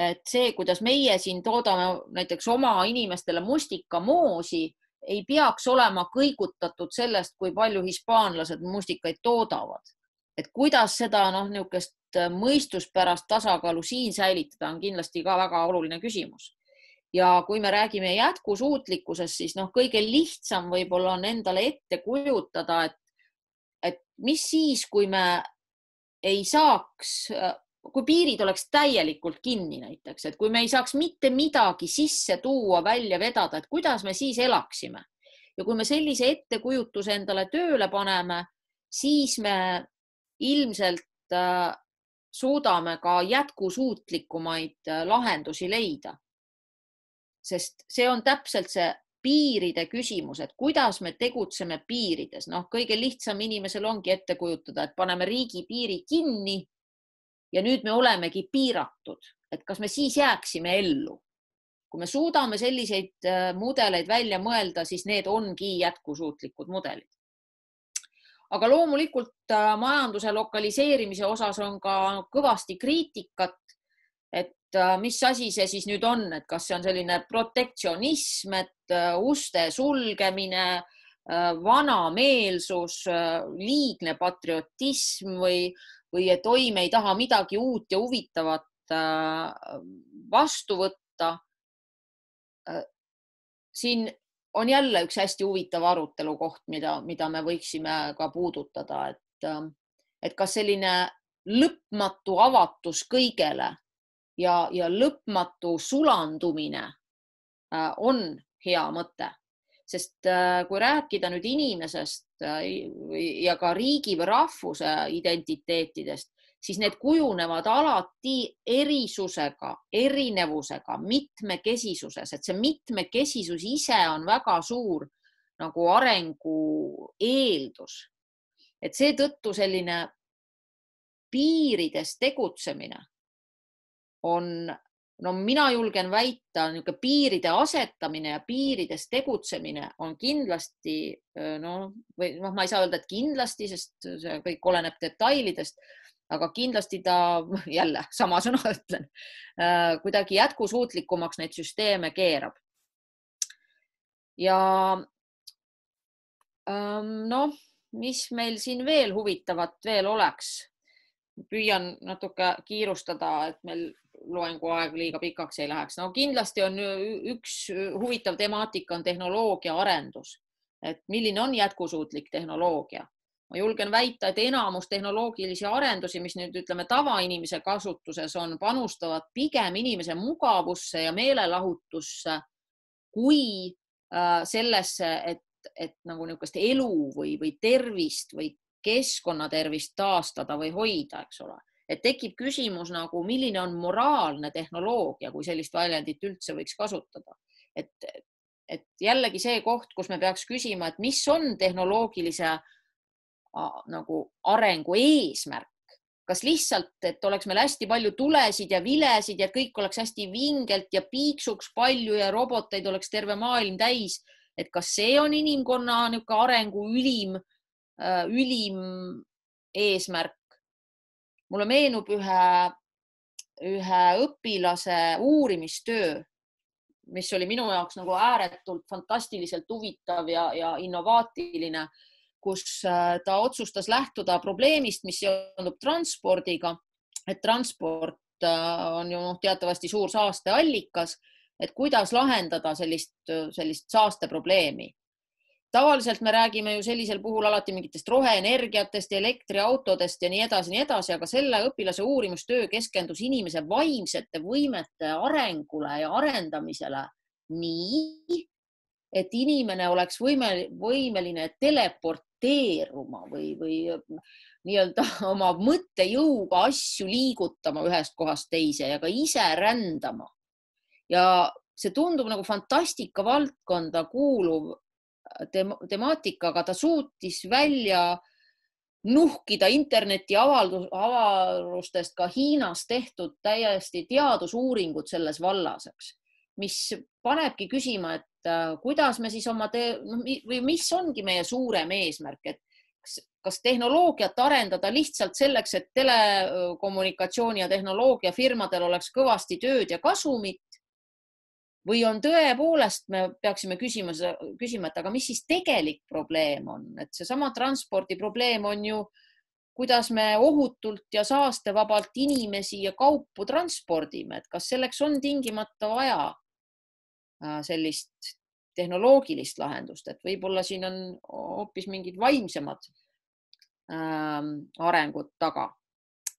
et see, kuidas meie siin toodame näiteks oma inimestele mustikamoosi, ei peaks olema kõigutatud sellest, kui palju hispaanlased mustikaid toodavad. Et kuidas seda noh, niisugust Äh, mõistuspärast tasakaalu siin säilitada on kindlasti ka väga oluline küsimus. ja kui me räägime jätkusuutlikkusest, siis noh, kõige lihtsam võib-olla on endale ette kujutada, et, et mis siis, kui me ei saaks, äh, kui piirid oleks täielikult kinni näiteks, et kui me ei saaks mitte midagi sisse tuua, välja vedada, et kuidas me siis elaksime ja kui me sellise ettekujutuse endale tööle paneme, siis me ilmselt äh, suudame ka jätkusuutlikumaid äh, lahendusi leida. sest see on täpselt see piiride küsimus, et kuidas me tegutseme piirides, noh, kõige lihtsam inimesel ongi ette kujutada, et paneme riigipiiri kinni ja nüüd me olemegi piiratud, et kas me siis jääksime ellu. kui me suudame selliseid äh, mudeleid välja mõelda, siis need ongi jätkusuutlikud mudelid aga loomulikult äh, majanduse lokaliseerimise osas on ka kõvasti kriitikat, et äh, mis asi see siis nüüd on, et kas see on selline protektsionism, et äh, uste sulgemine, vanameelsus, liigne patriotism või, või et oi, me ei taha midagi uut ja huvitavat vastu võtta. siin on jälle üks hästi huvitav arutelu koht, mida, mida me võiksime ka puudutada, et, et kas selline lõpmatu avatus kõigele ja, ja lõpmatu sulandumine äh, on hea mõte, sest äh, kui rääkida nüüd inimesest äh, ja ka riigi või rahvuse identiteetidest, siis need kujunevad alati erisusega, erinevusega, mitmekesisuses, et see mitmekesisus ise on väga suur nagu arengu eeldus. et seetõttu selline piirides tegutsemine on, no mina julgen väita, niisugune piiride asetamine ja piirides tegutsemine on kindlasti noh, või noh, ma ei saa öelda, et kindlasti, sest see kõik oleneb detailidest, aga kindlasti ta jälle sama sõna ütlen, äh, kuidagi jätkusuutlikumaks neid süsteeme keerab. ja ähm, noh, mis meil siin veel huvitavat veel oleks? püüan natuke kiirustada, et meil loenguaeg liiga pikaks ei läheks. no kindlasti on üks huvitav temaatika on tehnoloogia arendus, et milline on jätkusuutlik tehnoloogia ma julgen väita, et enamus tehnoloogilisi arendusi, mis nüüd ütleme tavainimese kasutuses on, panustavad pigem inimese mugavusse ja meelelahutusse kui äh, sellesse, et, et nagu niisugust elu või, või tervist või keskkonnatervist taastada või hoida, eks ole. et tekib küsimus nagu, milline on moraalne tehnoloogia, kui sellist väljendit üldse võiks kasutada. et, et jällegi see koht, kus me peaks küsima, et mis on tehnoloogilise äh, nagu arengu eesmärk, kas lihtsalt, et oleks meil hästi palju tulesid ja vilesid ja kõik oleks hästi vingelt ja piiksuks palju ja roboteid oleks terve maailm täis, et kas see on inimkonna niisugune arengu ülim, äh, ülim eesmärk? mulle meenub ühe, ühe õpilase uurimistöö, mis oli minu jaoks nagu ääretult fantastiliselt huvitav ja, ja innovaatiline kus äh, ta otsustas lähtuda probleemist, mis seondub transpordiga, et transport äh, on ju noh, teatavasti suur saasteallikas, et kuidas lahendada sellist, sellist saasteprobleemi. tavaliselt me räägime ju sellisel puhul alati mingitest roheenergiatest elektriautodest ja nii edasi, nii edasi, aga selle õpilase uurimustöö keskendus inimese vaimsete võimete arengule ja arendamisele nii, et inimene oleks võime, võimeline teleport orienteeruma või, või nii-öelda oma mõttejõuga asju liigutama ühest kohast teise ja ka ise rändama. ja see tundub nagu fantastika valdkonda kuuluv tem temaatika, aga ta suutis välja nuhkida interneti avaldus, avarustest ka Hiinas tehtud täiesti teadusuuringud selles vallas, eks, mis panebki küsima, et Äh, kuidas me siis oma tee noh, või mis ongi meie suurem eesmärk, et kas, kas tehnoloogiat arendada lihtsalt selleks, et telekommunikatsiooni ja tehnoloogiafirmadel oleks kõvasti tööd ja kasumit? Või on tõepoolest, me peaksime küsima, küsima, et aga mis siis tegelik probleem on, et seesama transpordi probleem on ju, kuidas me ohutult ja saastevabalt inimesi ja kaupu transpordime, et kas selleks on tingimata vaja sellist tehnoloogilist lahendust, et võib-olla siin on hoopis mingid vaimsemad ähm, arengud taga.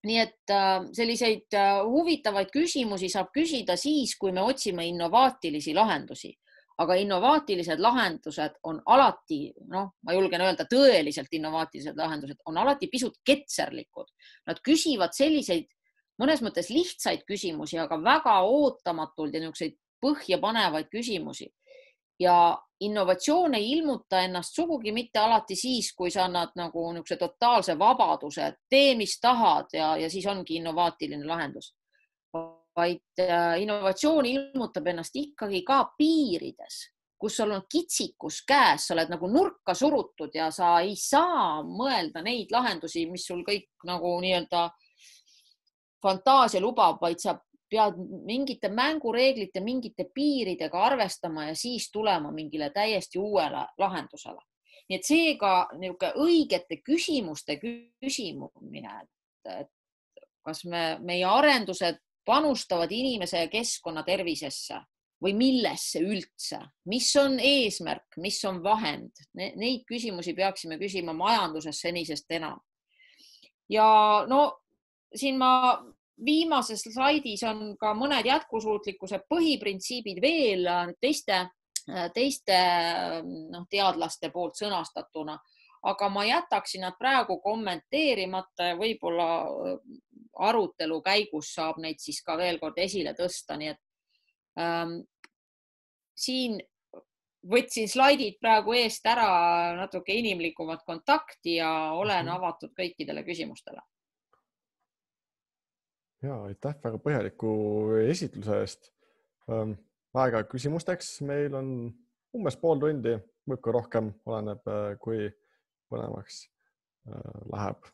nii et äh, selliseid äh, huvitavaid küsimusi saab küsida siis, kui me otsime innovaatilisi lahendusi, aga innovaatilised lahendused on alati, noh, ma julgen öelda, tõeliselt innovaatilised lahendused on alati pisut ketserlikud. Nad küsivad selliseid mõnes mõttes lihtsaid küsimusi, aga väga ootamatult ja niisuguseid põhjapanevaid küsimusi ja innovatsioon ei ilmuta ennast sugugi mitte alati siis, kui sa annad nagu niisuguse totaalse vabaduse, et tee, mis tahad ja, ja siis ongi innovaatiline lahendus. vaid äh, innovatsioon ilmutab ennast ikkagi ka piirides, kus sul on kitsikus käes, sa oled nagu nurka surutud ja sa ei saa mõelda neid lahendusi, mis sul kõik nagu nii-öelda fantaasia lubab, vaid sa pead mingite mängureeglite, mingite piiridega arvestama ja siis tulema mingile täiesti uuele lahendusele. nii et seega niisugune õigete küsimuste küsimine, et, kas me, meie arendused panustavad inimese ja keskkonna tervisesse või millesse üldse, mis on eesmärk, mis on vahend ne,, neid küsimusi peaksime küsima majanduses senisest enam. ja no siin ma viimases slaidis on ka mõned jätkusuutlikkuse põhiprintsiibid veel teiste, teiste noh, teadlaste poolt sõnastatuna, aga ma jätaksin nad praegu kommenteerimata ja võib-olla arutelu käigus saab neid siis ka veel kord esile tõsta, nii et ähm, siin võtsin slaidid praegu eest ära natuke inimlikumat kontakti ja olen mhm. avatud kõikidele küsimustele
ja aitäh väga põhjaliku esitluse eest. Ähm, aega küsimusteks meil on umbes pool tundi, võib ka rohkem, oleneb, äh, kui põnevaks äh, läheb.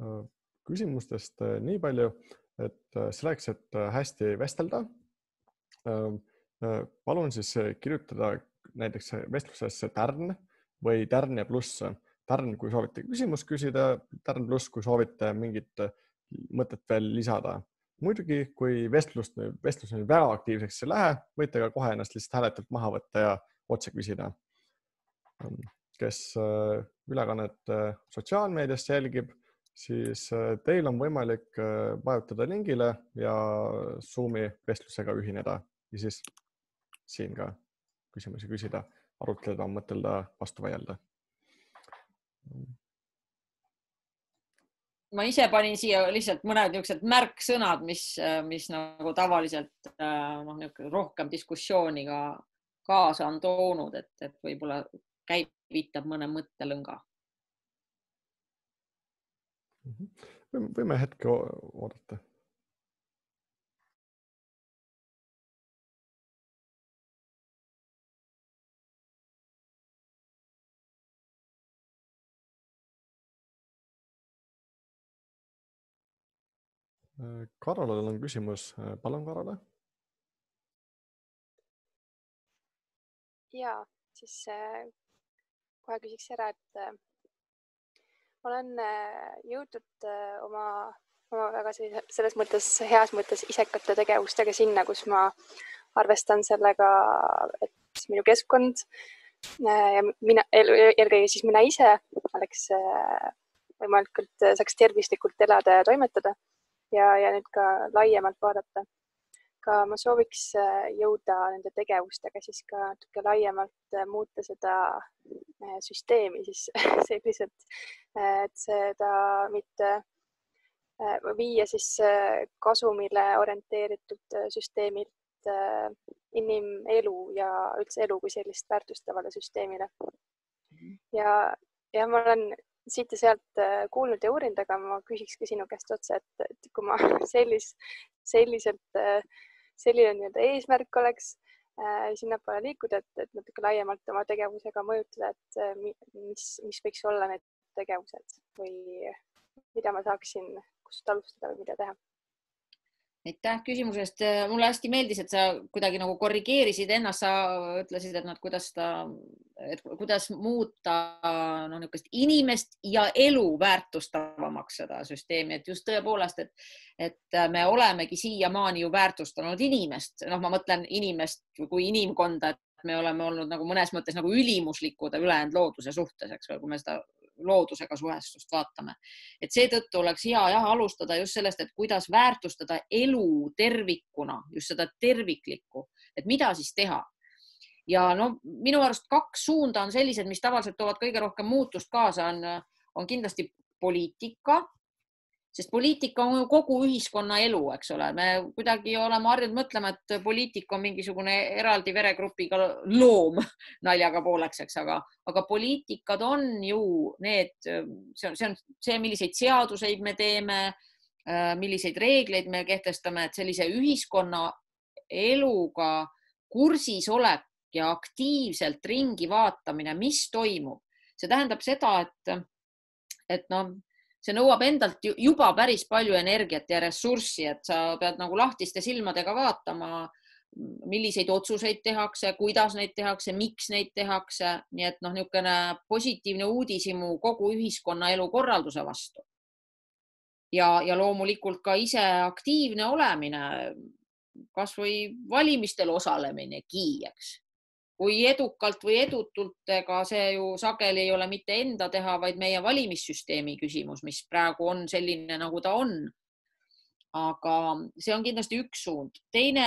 Äh, küsimustest nii palju, et selleks, et hästi vestelda, palun siis kirjutada näiteks vestlusesse tärn või tärn ja pluss. tärn, kui soovite küsimust küsida, tärn pluss, kui soovite mingit mõtet veel lisada. muidugi, kui vestlust, vestlus nüüd väga aktiivseks ei lähe, võite ka kohe ennast lihtsalt hääletult maha võtta ja otse küsida. kes äh, ülekannet äh, sotsiaalmeediast jälgib, siis äh, teil on võimalik vajutada lingile ja Zoomi vestlusega ühineda ja siis siin ka küsimusi küsida, arutleda, mõtelda, vastu vaielda
ma ise panin siia lihtsalt mõned niisugused märksõnad, mis, mis nagu tavaliselt noh, niisugune rohkem diskussiooni ka kaasa on toonud, et, et võib-olla käivitab mõne mõttelõnga.
Mhm. võime hetke oodata Karolil on küsimus, palun, Karole.
ja siis äh, kohe küsiks ära, et äh, olen äh, jõudnud oma, oma väga selles mõttes, heas mõttes isekate tegevustega sinna, kus ma arvestan sellega, et minu keskkond ja mina, eelkõige siis mina ise oleks võimalikult, saaks tervislikult elada ja toimetada ja, ja nüüd ka laiemalt vaadata. ka ma sooviks äh, jõuda nende tegevustega siis ka natuke laiemalt äh, muuta seda äh, süsteemi siis selliselt, et seda mitte viia siis kasumile orienteeritud süsteemilt inimelu ja üldse elu kui sellist väärtustavale süsteemile. Mhm. ja, ja ma olen siit ja sealt äh, kuulnud ja uurinud, aga ma küsikski sinu käest otse, et, et kui ma sellis, selliselt, äh, selline nii-öelda eesmärk oleks äh, sinnapoole liikuda, et, et natuke laiemalt oma tegevusega mõjutada, et mis, mis võiks olla need tegevused või mida ma saaksin, kust alustada või mida teha
aitäh küsimuse eest, mulle hästi meeldis, et sa kuidagi nagu korrigeerisid ennast, sa ütlesid, et noh, kuidas ta, et kuidas muuta no niisugust inimest ja elu väärtustavamaks seda süsteemi, et just tõepoolest, et, et me olemegi siiamaani ju väärtustanud inimest, noh, ma mõtlen inimest kui inimkonda, et me oleme olnud nagu mõnes mõttes nagu ülimuslikud ülejäänud looduse suhtes, eks ole, kui me seda loodusega suhestust vaatame. et seetõttu oleks hea jah alustada just sellest, et kuidas väärtustada elu tervikuna, just seda terviklikku, et mida siis teha. ja no minu arust kaks suunda on sellised, mis tavaliselt toovad kõige rohkem muutust kaasa, on, on kindlasti poliitika sest poliitika on ju kogu ühiskonna elu, eks ole, me kuidagi oleme harjunud mõtlema, et poliitik on mingisugune eraldi veregrupiga loom naljaga pooleks, eks, aga, aga poliitikad on ju need, see on, see on see, milliseid seaduseid me teeme, milliseid reegleid me kehtestame, et sellise ühiskonna eluga kursis olek ja aktiivselt ringi vaatamine, mis toimub, see tähendab seda, et, et noh see nõuab endalt juba päris palju energiat ja ressurssi, et sa pead nagu lahtiste silmadega vaatama, milliseid otsuseid tehakse, kuidas neid tehakse, miks neid tehakse, nii et noh, niisugune positiivne uudishimu kogu ühiskonnaelu korralduse vastu. ja, ja loomulikult ka ise aktiivne olemine, kasvõi valimistel osaleminegi, eks kui edukalt või edutult, ega see ju sageli ei ole mitte enda teha, vaid meie valimissüsteemi küsimus, mis praegu on selline, nagu ta on aga see on kindlasti üks suund. teine,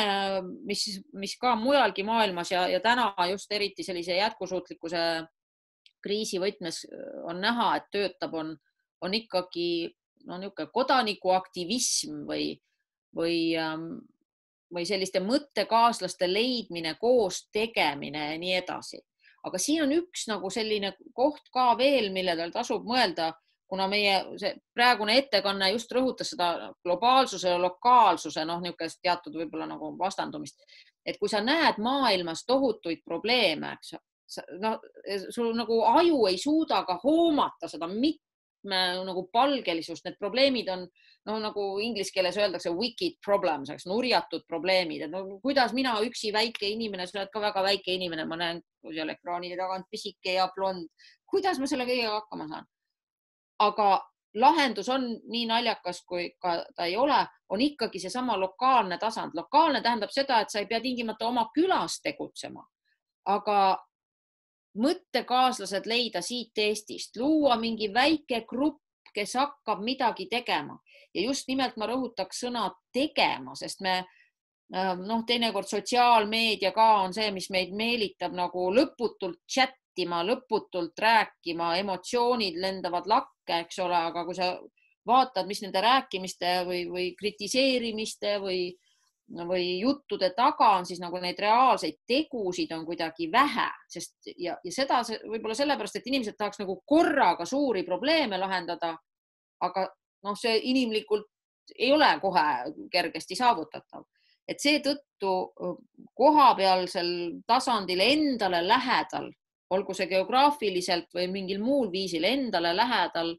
mis, mis ka mujalgi maailmas ja, ja täna just eriti sellise jätkusuutlikkuse kriisi võtmes äh, on näha, et töötab, on, on ikkagi no niisugune kodanikuaktivism või, või, ähm, või selliste mõttekaaslaste leidmine, koos tegemine ja nii edasi. aga siin on üks nagu selline koht ka veel, millele tasub mõelda kuna meie see praegune ettekanne just rõhutas seda globaalsuse ja lokaalsuse noh, niisugust teatud võib-olla nagu vastandumist, et kui sa näed maailmas tohutuid probleeme, eks noh, sul nagu aju ei suuda ka hoomata seda mitme nagu palgelisust, need probleemid on no nagu inglise keeles öeldakse wicked problems, eks nurjatud probleemid, et no kuidas mina üksi väike inimene, sa oled ka väga väike inimene, ma näen seal ekraani tagant pisike ja blond, kuidas ma selle kõigega hakkama saan? aga lahendus on nii naljakas, kui ka ta ei ole, on ikkagi seesama lokaalne tasand. lokaalne tähendab seda, et sa ei pea tingimata oma külas tegutsema, aga mõttekaaslased leida siit Eestist, luua mingi väike grupp, kes hakkab midagi tegema. Ja just nimelt ma rõhutaks sõna tegema, sest me äh, noh, teinekord sotsiaalmeedia ka on see, mis meid meelitab nagu lõputult chat sättima, lõputult rääkima, emotsioonid lendavad lakke, eks ole, aga kui sa vaatad, mis nende rääkimiste või, või kritiseerimiste või, või juttude taga on, siis nagu neid reaalseid tegusid on kuidagi vähe, sest ja, ja seda võib-olla sellepärast, et inimesed tahaks nagu korraga suuri probleeme lahendada. aga noh, see inimlikult ei ole kohe kergesti saavutatav et seetõttu kohapealsel tasandil endale lähedal olgu see geograafiliselt või mingil muul viisil endale lähedal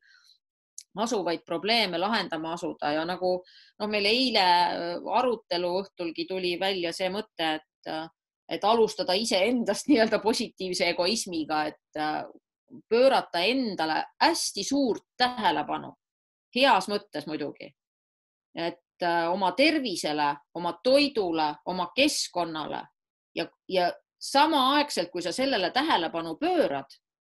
asuvaid probleeme lahendama asuda ja nagu noh, meil eile äh, arutelu õhtulgi tuli välja see mõte, et, äh, et alustada iseendast nii-öelda positiivse egoismiga, et äh, pöörata endale hästi suurt tähelepanu, heas mõttes muidugi, et oma tervisele, oma toidule, oma keskkonnale ja, ja samaaegselt, kui sa sellele tähelepanu pöörad,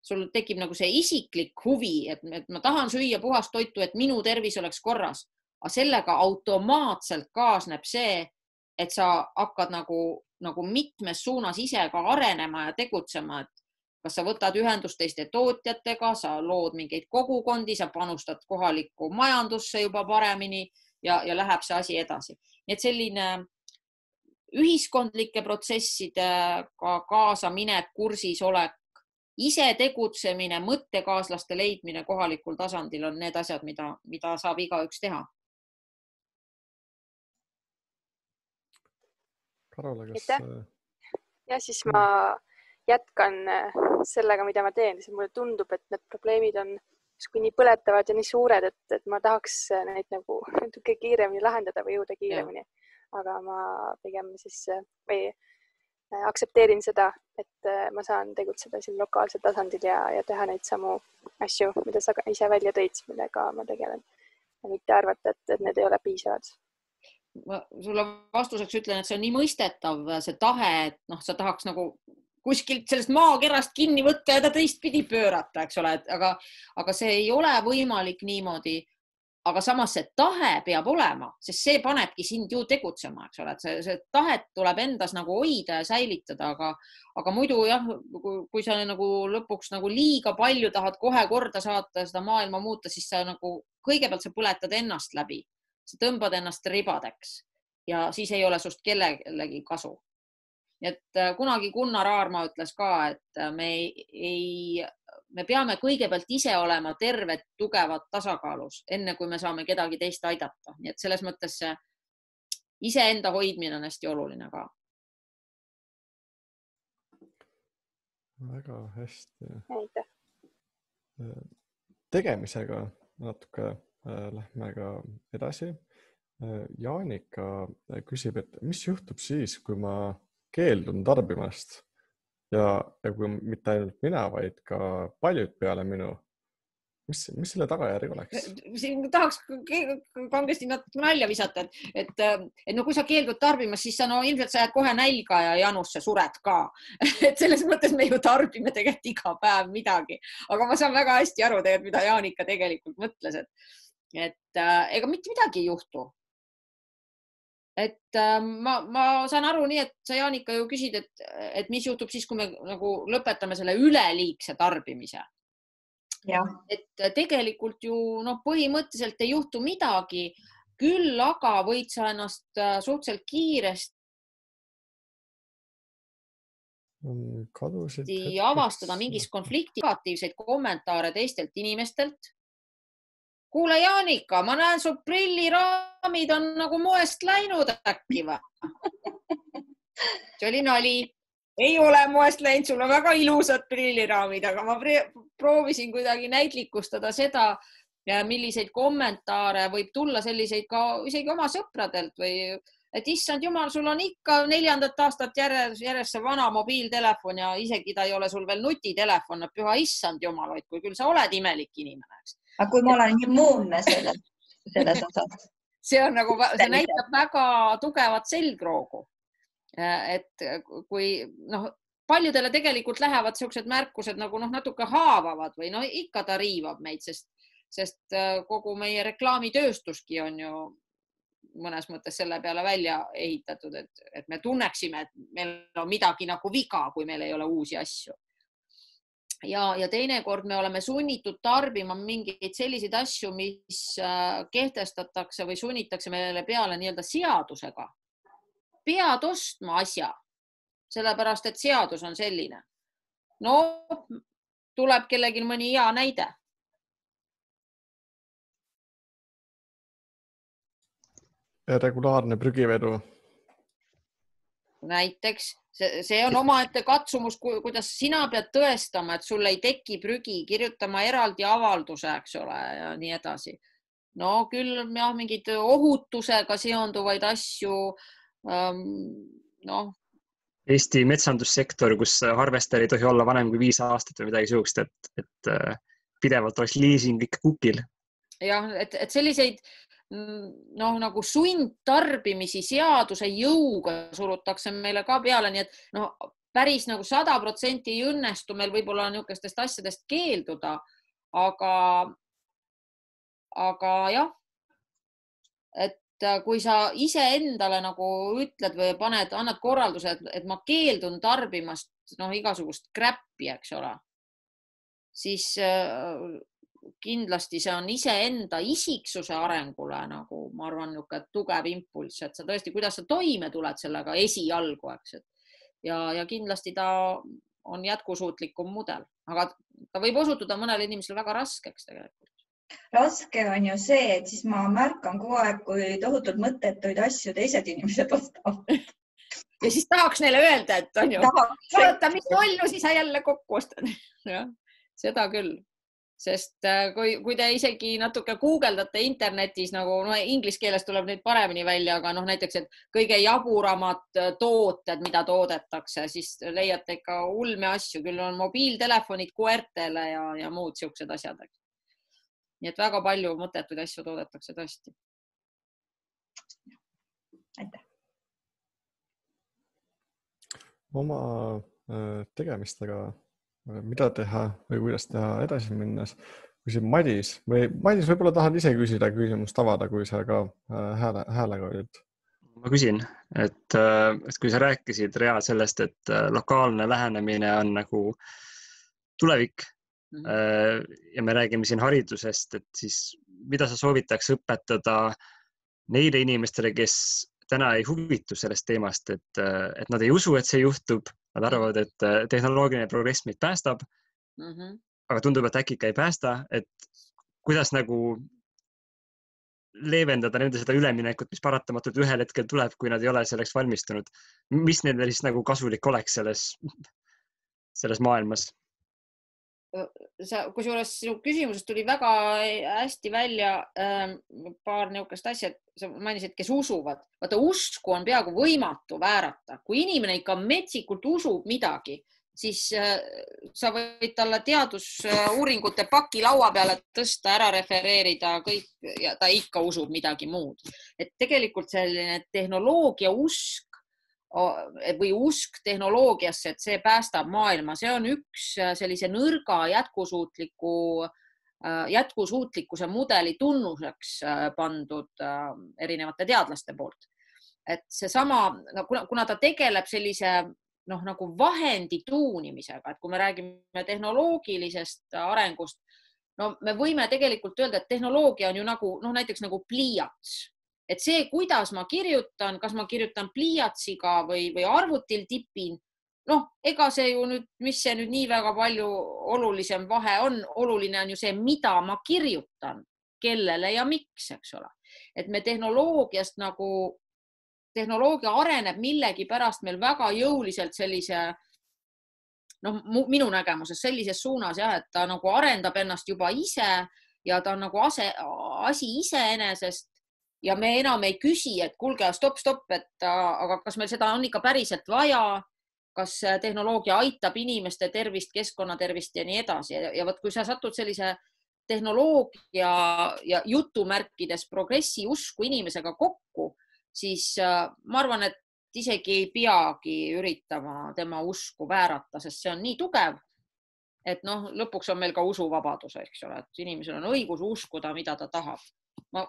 sul tekib nagu see isiklik huvi, et, ma tahan süüa puhast toitu, et minu tervis oleks korras, aga sellega automaatselt kaasneb see, et sa hakkad nagu, nagu mitmes suunas ise ka arenema ja tegutsema, et kas sa võtad ühendust teiste tootjatega, sa lood mingeid kogukondi, sa panustad kohalikku majandusse juba paremini ja, ja läheb see asi edasi. nii et selline ühiskondlike protsessidega kaasaminek, kursis olek, ise tegutsemine, mõttekaaslaste leidmine kohalikul tasandil on need asjad, mida, mida saab igaüks teha.
Karole, kas?
Äh, ja siis ma jätkan äh, sellega, mida ma teen, sest mulle tundub, et need probleemid on justkui nii põletavad ja nii suured, et, et ma tahaks neid nagu natuke kiiremini lahendada või jõuda kiiremini aga ma pigem siis äh, või äh, aktsepteerin seda, et äh, ma saan tegutseda siin lokaalsel tasandil ja, ja teha neid samu asju, mida sa ise välja tõid, millega ma tegelen. mitte arvata, et, et need ei ole piisavad.
ma sulle vastuseks ütlen, et see on nii mõistetav, see tahe, et noh, sa tahaks nagu kuskilt sellest maakerast kinni võtta ja ta teistpidi pöörata, eks ole, et aga, aga see ei ole võimalik niimoodi aga samas see tahe peab olema, sest see panebki sind ju tegutsema, eks ole, et see, see tahet tuleb endas nagu hoida ja säilitada, aga, aga muidu jah, kui sa nagu lõpuks nagu liiga palju tahad kohe korda saata, seda maailma muuta, siis sa nagu kõigepealt sa põletad ennast läbi, sa tõmbad ennast ribadeks ja siis ei ole sinust kellelegi kasu. nii et äh, kunagi Gunnar Aarma ütles ka, et äh, me ei, ei me peame kõigepealt ise olema terved, tugevad, tasakaalus, enne kui me saame kedagi teist aidata, nii et selles mõttes see iseenda hoidmine on hästi oluline ka.
väga hästi.
aitäh.
tegemisega natuke äh, lähme ka edasi. Jaanika küsib, et mis juhtub siis, kui ma keeldun tarbimast ja, ja kui mitte ainult mina, vaid ka paljud peale minu mis, mis selle tagajärg oleks?
siin tahaks kangesti natuke nalja visata, et, et, et no kui sa keeldud tarbimast, siis sa no ilmselt sa jääd kohe nälga ja janusse sured ka. et selles mõttes me ju tarbime tegelikult iga päev midagi, aga ma saan väga hästi aru tegelikult, mida Jaanika tegelikult mõtles, et, et äh, ega mitte midagi ei juhtu. Et äh, ma, ma saan aru nii, et sa, Jaanika, ju küsid, et, et mis juhtub siis, kui me nagu lõpetame selle üleliigse tarbimise et tegelikult ju noh, põhimõtteliselt ei juhtu midagi, küll aga võid sa ennast äh, suhteliselt kiiresti
kadusid.
avastada mingis konflikti negatiivseid kommentaare teistelt inimestelt. Kuule, Jaanika, ma näen, su prilliraamid on nagu moest läinud äkki või? see oli nali ei ole moest läinud, sul on väga ilusad prilliraamid, aga ma proovisin kuidagi näitlikustada seda, milliseid kommentaare võib tulla selliseid ka isegi oma sõpradelt või et issand jumal, sul on ikka neljandat aastat järjest, järjest see vana mobiiltelefon ja isegi ta ei ole sul veel nutitelefon, püha issand jumal hoidku, küll sa oled imelik inimene, eks.
Aga kui ma olen immuunne selles, selles osas?
see on nagu, see näitab väga tugevat selgroogu Äh, et äh, kui noh, paljudele tegelikult lähevad niisugused märkused nagu noh, natuke haavavad või no ikka ta riivab meid, sest, sest äh, kogu meie reklaamitööstuski on ju mõnes mõttes selle peale välja ehitatud, et, et me tunneksime, et meil on midagi nagu viga, kui meil ei ole uusi asju. Ja, ja teinekord me oleme sunnitud tarbima mingeid selliseid asju, mis kehtestatakse või sunnitakse meile peale nii-öelda seadusega pead ostma asja, sellepärast et seadus on selline. no tuleb kellelgi mõni hea näide.
regulaarne prügivedu.
Näiteks see, see on omaette katsumus, kuidas sina pead tõestama, et sul ei teki prügi, kirjutama eraldi avalduse, eks ole, ja nii edasi. no küll jah, mingeid ohutusega seonduvaid asju noh.
Eesti metsandussektor, kus harvester ei tohi olla vanem kui viis aastat või midagi sihukest, et, et äh, pidevalt oleks liising ikka kukil.
jah, et, et selliseid noh, nagu sundtarbimisi seaduse jõuga surutakse meile ka peale, nii et noh, päris nagu sada protsenti ei õnnestu meil võib-olla niisugustest asjadest keelduda, aga, aga jah, et Äh, kui sa iseendale nagu ütled või paned, annad korralduse, et ma keeldun tarbimast noh, igasugust kräppi, eks ole, siis äh, kindlasti see on iseenda isiksuse arengule nagu ma arvan, niisugune tugev impulss, et sa tõesti, kuidas sa toime tuled sellega esialgu, eks, et ja, ja kindlasti ta on jätkusuutlikum mudel, aga ta võib osutuda mõnele inimesele väga raskeks tegelikult
raske on ju see, et siis ma märkan kogu aeg, kui tohutult mõttetuid asju teised inimesed ostavad.
ja siis tahaks neile öelda, et on ju, vaata, mis lollusi sa jälle kokku ostad. jah, seda küll, sest äh, kui, kui te isegi natuke guugeldate internetis nagu no inglise keeles tuleb neid paremini välja, aga noh, näiteks, et kõige jaburamad äh, tooted, mida toodetakse, siis leiate ikka ulme asju, küll on mobiiltelefonid koertele ja, ja muud siuksed asjad, nii et väga palju mõttetuid asju toodetakse tõesti.
aitäh.
oma äh, tegemistega, mida teha või kuidas teha edasi minnes, küsib Madis või Madis, võib-olla tahad ise küsida küsimust avada, kui sa ka äh, hääle, häälega olid?
ma küsin, et, et kui sa rääkisid Rea sellest, et lokaalne lähenemine on nagu tulevik Mhm. Äh, ja me räägime siin haridusest, et siis mida sa soovitaks õpetada neile inimestele, kes täna ei huvitu sellest teemast, et, et nad ei usu, et see juhtub, nad arvavad, et tehnoloogiline progress meid päästab mm. -hmm. aga tundub, et äkki ikka ei päästa, et kuidas nagu leevendada nende seda üleminekut, mis paratamatult ühel hetkel tuleb, kui nad ei ole selleks valmistunud. mis nendel siis nagu kasulik oleks selles, selles maailmas?
Sa, kusjuures sinu küsimusest tuli väga hästi välja äh, paar niisugust asja, et sa mainisid, kes usuvad. vaata, usku on peaaegu võimatu väärata, kui inimene ikka metsikult usub midagi, siis äh, sa võid talle teadusuuringute paki laua peale tõsta, ära refereerida kõik ja ta ikka usub midagi muud. et tegelikult selline tehnoloogia usk või usk tehnoloogiasse, et see päästab maailma, see on üks äh, sellise nõrga jätkusuutliku, äh, jätkusuutlikkuse mudeli tunnuseks äh, pandud erinevate teadlaste poolt. et seesama, kuna, kuna ta tegeleb sellise noh, nagu vahendi tuunimisega, et kui me räägime tehnoloogilisest arengust, no me võime tegelikult öelda, et tehnoloogia on ju nagu noh, näiteks nagu pliiats et see, kuidas ma kirjutan, kas ma kirjutan pliiatsiga või, või arvutil tipin, noh, ega see ju nüüd, mis see nüüd nii väga palju olulisem vahe on, oluline on ju see, mida ma kirjutan, kellele ja miks, eks ole. et me tehnoloogiast nagu, tehnoloogia areneb millegipärast meil väga jõuliselt sellise noh, minu nägemuses sellises suunas jah, et ta nagu arendab ennast juba ise ja ta on nagu ase, asi iseenesest ja me enam ei küsi, et kuulge, stopp, stopp, et aga kas meil seda on ikka päriselt vaja, kas tehnoloogia aitab inimeste tervist, keskkonna tervist ja nii edasi ja, ja vot, kui sa satud sellise tehnoloogia ja jutumärkides progressi usku inimesega kokku, siis äh, ma arvan, et isegi ei peagi üritama tema usku väärata, sest see on nii tugev, et noh, lõpuks on meil ka usuvabadus, eks ole, et inimesel on õigus uskuda, mida ta tahab. ma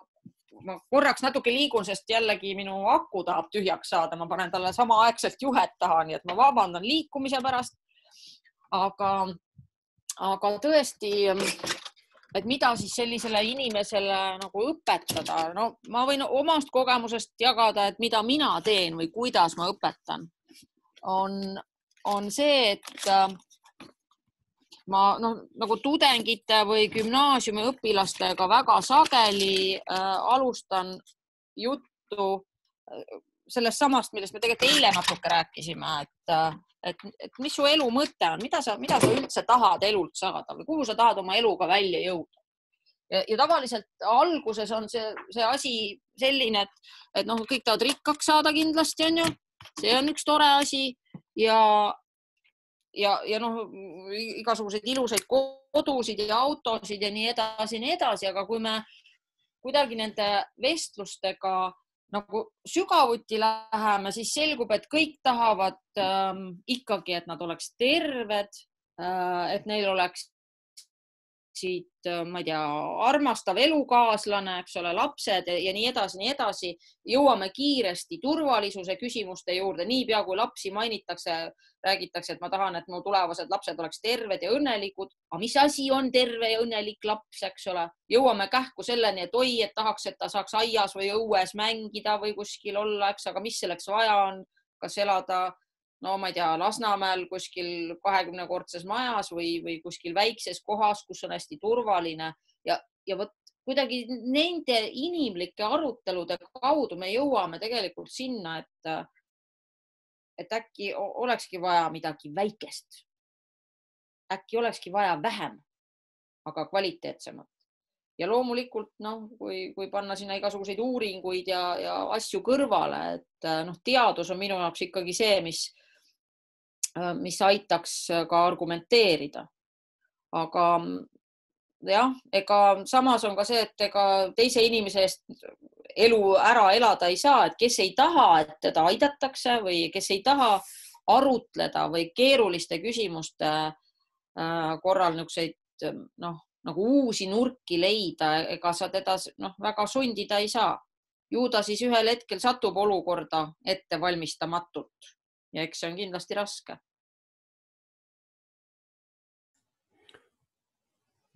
ma korraks natuke liigun, sest jällegi minu aku tahab tühjaks saada, ma panen talle samaaegselt juhet taha, nii et ma vabandan liikumise pärast. aga, aga tõesti, et mida siis sellisele inimesele nagu õpetada, no ma võin omast kogemusest jagada, et mida mina teen või kuidas ma õpetan, on, on see, et ma noh, nagu tudengite või gümnaasiumiõpilastega väga sageli äh, alustan juttu äh, sellest samast, millest me tegelikult eile natuke rääkisime, et, äh, et, et mis su elu mõte on, mida sa, mida sa üldse tahad elult saada või kuhu sa tahad oma eluga välja jõuda. ja, ja tavaliselt alguses on see, see asi selline, et, et noh, kõik tahavad rikkaks saada kindlasti onju, see on üks tore asi ja, ja, ja noh, igasuguseid ilusaid kodusid ja autosid ja nii edasi ja nii edasi, aga kui me kuidagi nende vestlustega nagu sügavuti läheme, siis selgub, et kõik tahavad ähm, ikkagi, et nad oleks terved äh,, et neil oleks siit, äh, ma ei tea, armastav elukaaslane, eks ole, lapsed ja nii edasi, nii edasi. jõuame kiiresti turvalisuse küsimuste juurde, niipea kui lapsi mainitakse, räägitakse, et ma tahan, et mu tulevased lapsed oleks terved ja õnnelikud. aga mis asi on terve ja õnnelik laps, eks ole? jõuame kähku selleni, et oi, et tahaks, et ta saaks aias või õues mängida või kuskil olla, eks, aga mis selleks vaja on? kas elada no ma ei tea, Lasnamäel kuskil kahekümnekordses majas või, või kuskil väikses kohas, kus on hästi turvaline ja, ja vot kuidagi nende inimlike arutelude kaudu me jõuame tegelikult sinna, et, et äkki olekski vaja midagi väikest. äkki olekski vaja vähem, aga kvaliteetsemat. ja loomulikult noh, kui, kui panna sinna igasuguseid uuringuid ja, ja asju kõrvale, et noh, teadus on minu jaoks ikkagi see, mis mis aitaks äh, ka argumenteerida. aga mm, jah, ega samas on ka see, et ega teise inimese eest elu ära elada ei saa, et kes ei taha, et teda aidatakse või kes ei taha arutleda või keeruliste küsimuste äh, korral niisuguseid noh, nagu uusi nurki leida, ega sa teda noh, väga sundida ei saa. ju ta siis ühel hetkel satub olukorda ettevalmistamatult ja eks see on kindlasti raske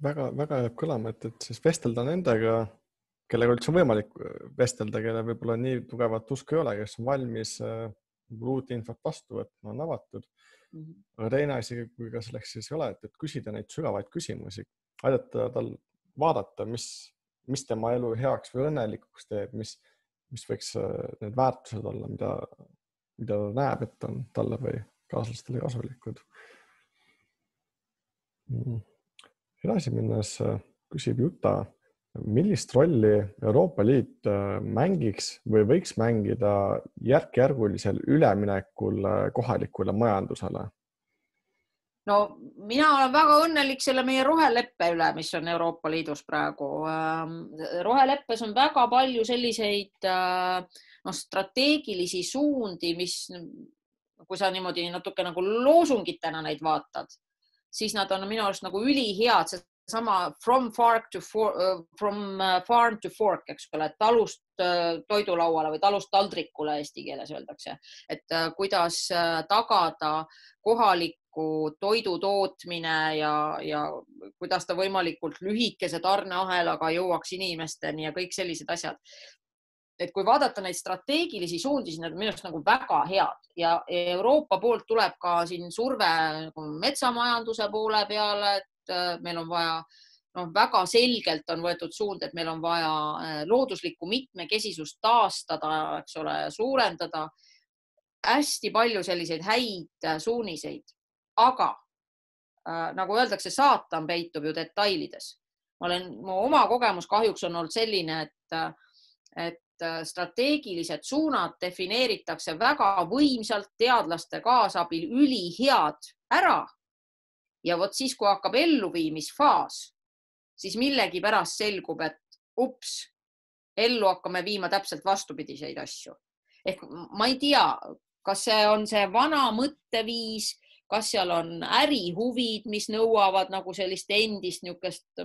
väga-väga jääb kõlama, et, et siis vestelda nendega, kellega üldse on võimalik äh, vestelda, kellel võib-olla nii tugevat usku ei ole, kes on valmis äh, uut infot vastu võtma, on avatud mm. -hmm. aga teine asi, kui ka selleks siis ei ole, et, et küsida neid sügavaid küsimusi, aidata tal vaadata, mis, mis tema elu heaks või õnnelikuks teeb, mis, mis võiks äh, need väärtused olla, mida, mida ta näeb, et on talle või kaaslastele kasulikud mm edasi minnes küsib Juta, millist rolli Euroopa Liit mängiks või võiks mängida järk-järgulisel üleminekul kohalikule majandusele?
no mina olen väga õnnelik selle meie roheleppe üle, mis on Euroopa Liidus praegu. Ähm, roheleppes on väga palju selliseid noh, strateegilisi suundi, mis, kui sa niimoodi natuke nagu loosungitena neid vaatad, siis nad on minu arust nagu ülihead, seesama from farm to for, from farm to fork, eks ole, talust toidulauale või talust taldrikule eesti keeles öeldakse, et kuidas tagada kohalik kohaliku toidu tootmine ja, ja kuidas ta võimalikult lühikese tarneahelaga jõuaks inimesteni ja kõik sellised asjad. Et kui vaadata neid strateegilisi suundi, siis need on minu arust nagu väga head ja Euroopa poolt tuleb ka siin surve nagu metsamajanduse poole peale, et äh, meil on vaja noh, väga selgelt on võetud suund, et meil on vaja äh, looduslikku mitmekesisust taastada, eks ole, suurendada. hästi palju selliseid häid äh, suuniseid aga äh, nagu öeldakse, saatan peitub ju detailides. ma olen, mu oma kogemus kahjuks on olnud selline, et, et strateegilised suunad defineeritakse väga võimsalt teadlaste kaasabil ülihead ära. ja vot siis, kui hakkab elluviimisfaas, siis millegipärast selgub, et ups, ellu hakkame viima täpselt vastupidiseid asju. ehk ma ei tea, kas see on see vana mõtteviis kas seal on ärihuvid, mis nõuavad nagu sellist endist niisugust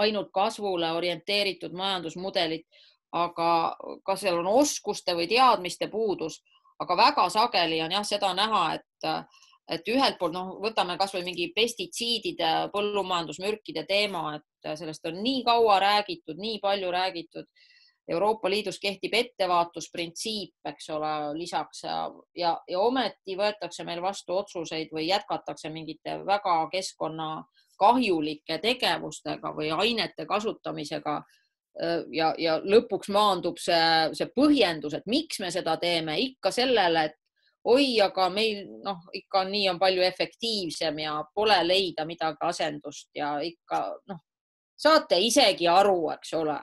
ainult kasvule orienteeritud majandusmudelit, aga kas seal on oskuste või teadmiste puudus, aga väga sageli on jah seda näha, et et ühelt poolt noh, võtame kasvõi mingi pestitsiidide, põllumajandusmürkide teema, et sellest on nii kaua räägitud, nii palju räägitud Euroopa Liidus kehtib ettevaatusprintsiip, eks ole, lisaks ja, ja, ja ometi võetakse meil vastu otsuseid või jätkatakse mingite väga keskkonnakahjulike tegevustega või ainete kasutamisega. Ja, ja lõpuks maandub see, see põhjendus, et miks me seda teeme ikka sellele, et oi, aga meil noh, ikka nii on palju efektiivsem ja pole leida midagi asendust ja ikka noh, saate isegi aru, eks ole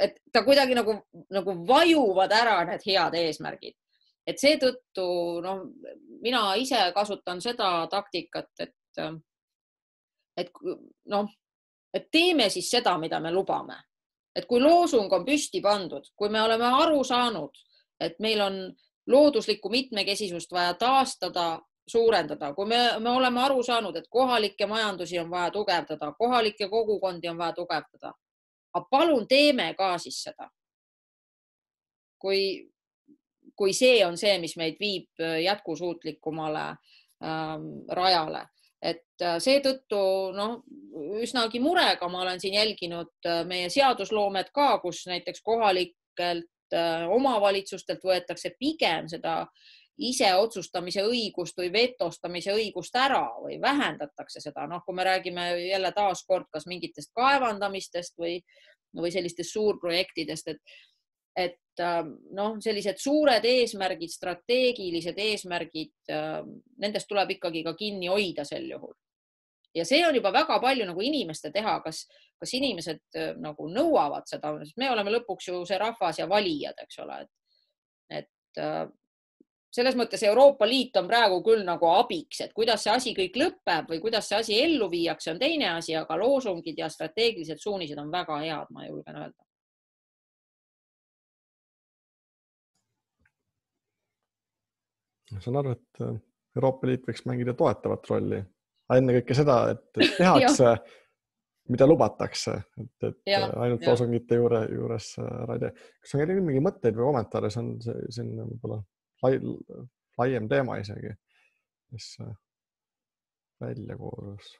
et ta kuidagi nagu, nagu vajuvad ära need head eesmärgid. et seetõttu noh, mina ise kasutan seda taktikat, et, et noh, et teeme siis seda, mida me lubame. Et kui loosung on püsti pandud, kui me oleme aru saanud, et meil on looduslikku mitmekesisust vaja taastada, suurendada, kui me, me oleme aru saanud, et kohalikke majandusi on vaja tugevdada, kohalikke kogukondi on vaja tugevdada, aga palun teeme ka siis seda. kui, kui see on see, mis meid viib äh, jätkusuutlikumale ähm, rajale, et äh, seetõttu noh, üsnagi murega ma olen siin jälginud äh, meie seadusloomet ka, kus näiteks kohalikelt omavalitsustelt võetakse pigem seda äh, iseotsustamise õigust või vetostamise õigust ära või vähendatakse seda, noh, kui me räägime jälle taaskord kas mingitest kaevandamistest või, või sellistest suurprojektidest, et, et noh, sellised suured eesmärgid, strateegilised eesmärgid, ähm, nendest tuleb ikkagi ka kinni hoida sel juhul. ja see on juba väga palju nagu inimeste teha, kas, kas inimesed äh, nagu nõuavad seda, sest me oleme lõpuks ju see rahvas ja valijad, eks ole, et, et äh, selles mõttes Euroopa Liit on praegu küll nagu abiks, et kuidas see asi kõik lõpeb või kuidas see asi ellu viiakse, on teine asi, aga loosungid ja strateegilised suunised on väga head, ma julgen öelda.
Ma saan aru, et äh, Euroopa Liit võiks mängida toetavat rolli, ennekõike seda, et tehakse mida lubatakse, et, et ja, ainult loosungite juure, juures ära ei tee. kas on mingi mõtteid või kommentaare, see on siin võib-olla lai, laiem teema isegi, mis äh, välja koorus.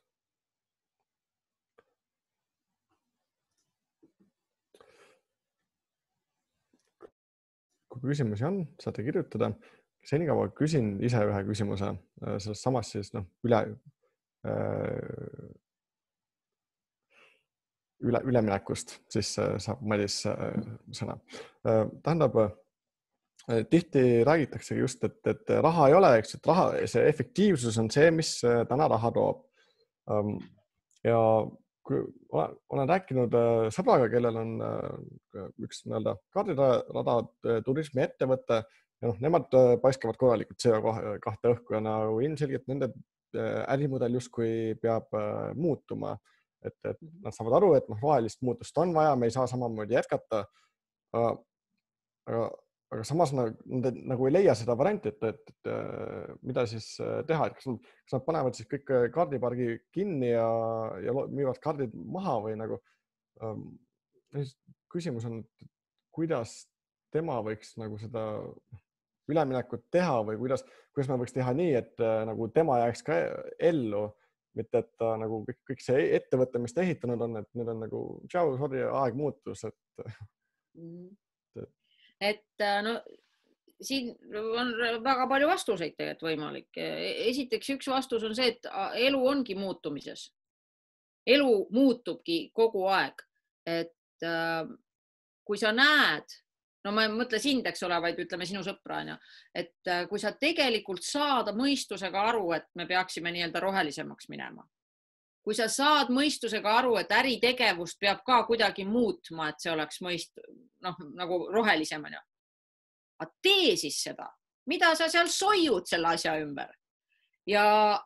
kui küsimusi on, saate kirjutada. Senikaua küsin ise ühe küsimuse äh, sellest samast siis noh, üle äh, üle, üleminekust, siis saab Madis sõna. tähendab Äh, tihti räägitaksegi just, et, et raha ei ole, eks, et raha, see efektiivsus on see, mis äh, täna raha toob. Ähm, ja kui olen rääkinud äh, sõbraga, kellel on äh, üks nii-öelda kaardirada turismiettevõte ja noh, nemad paiskavad korralikult CO kahte õhku ja nagu ilmselgelt nende ärimudel justkui peab muutuma. et, et nad saavad aru, et noh, rohelist muutust on vaja, me ei saa samamoodi jätkata. aga, aga samas nad nagu ei leia seda varianti, et, et, et äh, mida siis äh, teha, et kas nad, kas nad panevad siis kõik äh, kaardipargi kinni ja, ja müüvad kaardid maha või nagu ähm,. küsimus on, kuidas tema võiks nagu seda üleminekut teha või kuidas, kuidas me võiks teha nii, et äh, nagu tema jääks ka ellu, mitte et ta nagu kõik, kõik see ettevõte, mis ta ehitanud on, et nüüd on nagu tšau, sorry, aeg muutus, et mm
et äh, no siin on väga palju vastuseid tegelikult võimalik. esiteks üks vastus on see, et elu ongi muutumises. elu muutubki kogu aeg, et äh, kui sa näed, no ma ei mõtle sind, eks ole, vaid ütleme sinu sõpra onju, et äh, kui sa tegelikult saad mõistusega aru, et me peaksime nii-öelda rohelisemaks minema. Kui sa saad mõistusega aru, et äritegevust peab ka kuidagi muutma, et see oleks mõist-, noh, nagu rohelisem onju. aga tee siis seda, mida sa seal soiud selle asja ümber? Ja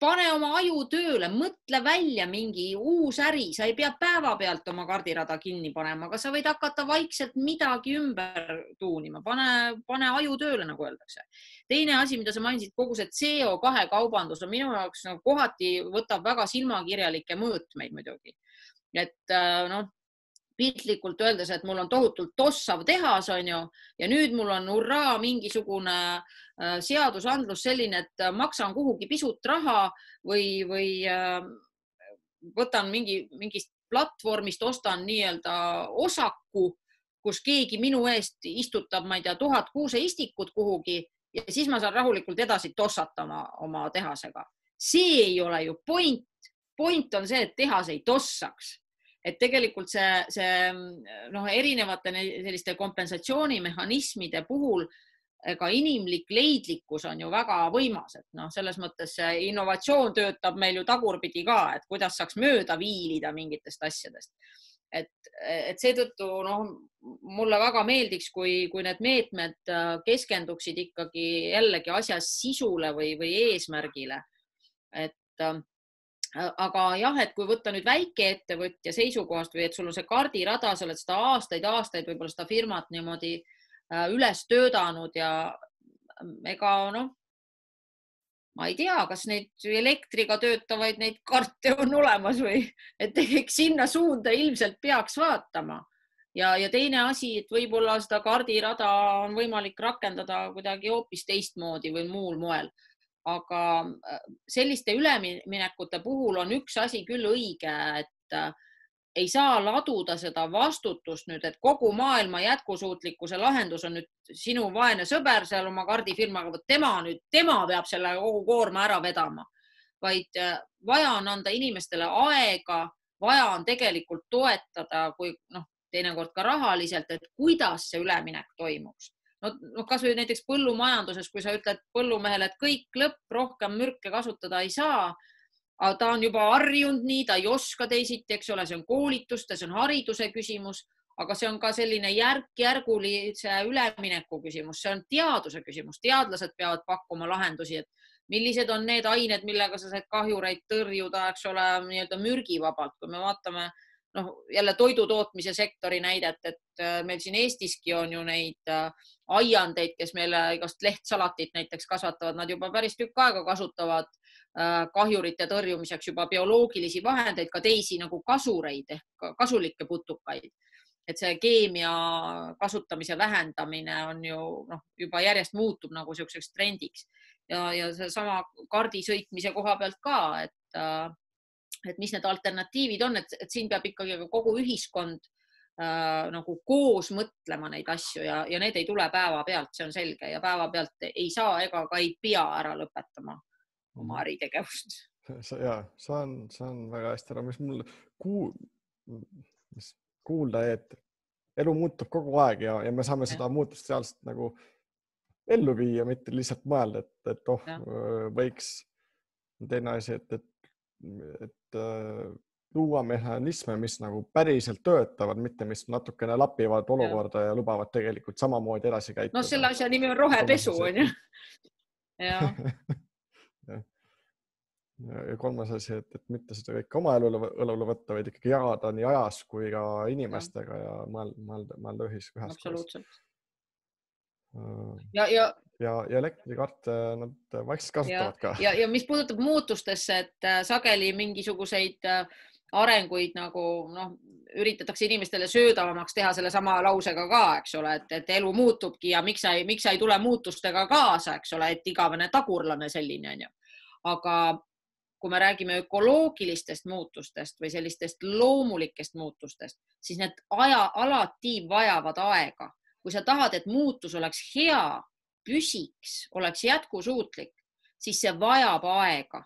pane oma aju tööle, mõtle välja mingi uus äri, sa ei pea päevapealt oma kardirada kinni panema, aga sa võid hakata vaikselt midagi ümber tuunima, pane, pane aju tööle, nagu öeldakse. teine asi, mida sa mainisid, kogu see CO2 kaubandus on minu jaoks nagu kohati võtab väga silmakirjalikke mõõtmeid muidugi. et äh, noh, piltlikult öeldes, et mul on tohutult tossav tehas, on ju, ja nüüd mul on hurraa mingisugune äh, seadusandlus selline, et maksan kuhugi pisut raha või, või äh, võtan mingi, mingist platvormist, ostan nii-öelda osaku, kus keegi minu eest istutab, ma ei tea, tuhat kuuseistikut kuhugi ja siis ma saan rahulikult edasi tossata oma, oma tehasega. see ei ole ju point. point on see, et tehas ei tossaks et tegelikult see, see noh, erinevate selliste kompensatsioonimehhanismide puhul ka inimlik leidlikkus on ju väga võimas, et noh, selles mõttes see innovatsioon töötab meil ju tagurpidi ka, et kuidas saaks mööda viilida mingitest asjadest. et, et seetõttu noh, mulle väga meeldiks, kui, kui need meetmed keskenduksid ikkagi jällegi asja sisule või, või eesmärgile. et aga jah, et kui võtta nüüd väikeettevõtja seisukohast või et sul on see kardirada, sa oled seda aastaid-aastaid võib-olla seda firmat niimoodi äh, üles töötanud ja ähm, ega noh, ma ei tea, kas neid elektriga töötavaid neid karte on olemas või, et eks sinna suunda ilmselt peaks vaatama. ja, ja teine asi, et võib-olla seda kardirada on võimalik rakendada kuidagi hoopis teistmoodi või muul moel aga äh, selliste üleminekute puhul on üks asi küll õige, et äh, ei saa laduda seda vastutust nüüd, et kogu maailma jätkusuutlikkuse lahendus on nüüd sinu vaene sõber seal oma kardifirmaga, vot tema nüüd, tema peab selle kogu koorma ära vedama, vaid äh, vaja on anda inimestele aega, vaja on tegelikult toetada, kui noh, teinekord ka rahaliselt, et kuidas see üleminek toimuks no, noh, kasvõi näiteks põllumajanduses, kui sa ütled põllumehele, et kõik lõpp, rohkem mürke kasutada ei saa. ta on juba harjunud nii, ta ei oska teisiti, eks ole, see on koolituste, see on hariduse küsimus, aga see on ka selline järk-järgulise ülemineku küsimus, see on teaduse küsimus, teadlased peavad pakkuma lahendusi, et millised on need ained, millega sa saad kahjureid tõrjuda, eks ole, nii-öelda mürgivabalt, kui me vaatame noh, jälle toidutootmise sektori näidet, et äh, meil siin Eestiski on ju neid äh, aiandeid, kes meile igast lehtsalatit näiteks kasvatavad, nad juba päris tükk aega kasutavad äh, kahjurite tõrjumiseks juba bioloogilisi vahendeid, ka teisi nagu kasureid ehk kasulikke putukaid. et see keemia kasutamise vähendamine on ju noh, juba järjest muutub nagu niisuguseks trendiks ja, ja seesama kaardi sõitmise koha pealt ka, et et mis need alternatiivid on, et, siin peab ikkagi kogu ühiskond äh, nagu koos mõtlema neid asju ja, ja need ei tule päevapealt, see on selge ja päevapealt ei saa ega ka ei pea ära lõpetama oma äritegevust.
ja saan, saan väga hästi aru, mis mul kuu, mis kuulda, et elu muutub kogu aeg ja, ja me saame ja. seda muutust sealselt nagu ellu viia, mitte lihtsalt mõelda, et, et oh, võiks. teine asi, et, et et äh, luua mehhanisme, mis nagu päriselt töötavad, mitte mis natukene lapivad olukorda ja, ja lubavad tegelikult samamoodi edasi käituda.
no selle asja nimi on rohepesu onju. jah
ja kolmas asi, et, et mitte seda kõike oma õlule, õlule võtta, vaid ikkagi jagada nii ajas kui ka inimestega ja, ja mõelda, mõelda, mõelda ühis, üheskoos.
absoluutselt.
Äh,
ja, ja
ja, ja elektrikaarte nad vaikselt kasutavad
ja,
ka.
ja, ja mis puudutab muutustesse, et äh, sageli mingisuguseid äh, arenguid nagu noh, üritatakse inimestele söödavamaks teha sellesama lausega ka, eks ole, et, et elu muutubki ja miks sa ei, miks sa ei tule muutustega kaasa, eks ole, et igavene tagurlane selline onju. aga kui me räägime ökoloogilistest muutustest või sellistest loomulikest muutustest, siis need aja, alati vajavad aega. kui sa tahad, et muutus oleks hea, püsiks, oleks jätkusuutlik, siis see vajab aega.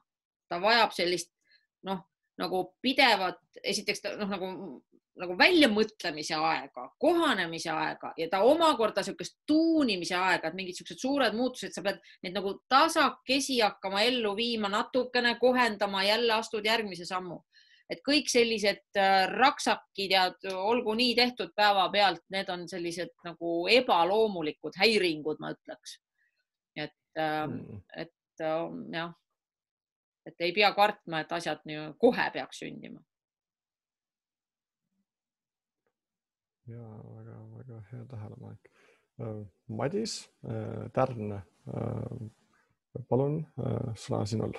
ta vajab sellist noh, nagu pidevat, esiteks noh, nagu nagu väljamõtlemise aega, kohanemise aega ja ta omakorda niisugust tuunimise aega, et mingid niisugused suured muutused, sa pead neid nagu tasakesi hakkama ellu viima, natukene kohendama, jälle astud järgmise sammu. Et kõik sellised äh, raksakid ja olgu nii tehtud päevapealt, need on sellised nagu ebaloomulikud häiringud, ma ütleks. et mm., et ähm, jah, et ei pea kartma, et asjad nii kohe peaks sündima
ja väga-väga hea tähelepanek. Äh, Madis äh, Tärn, äh, palun, sõna sinul.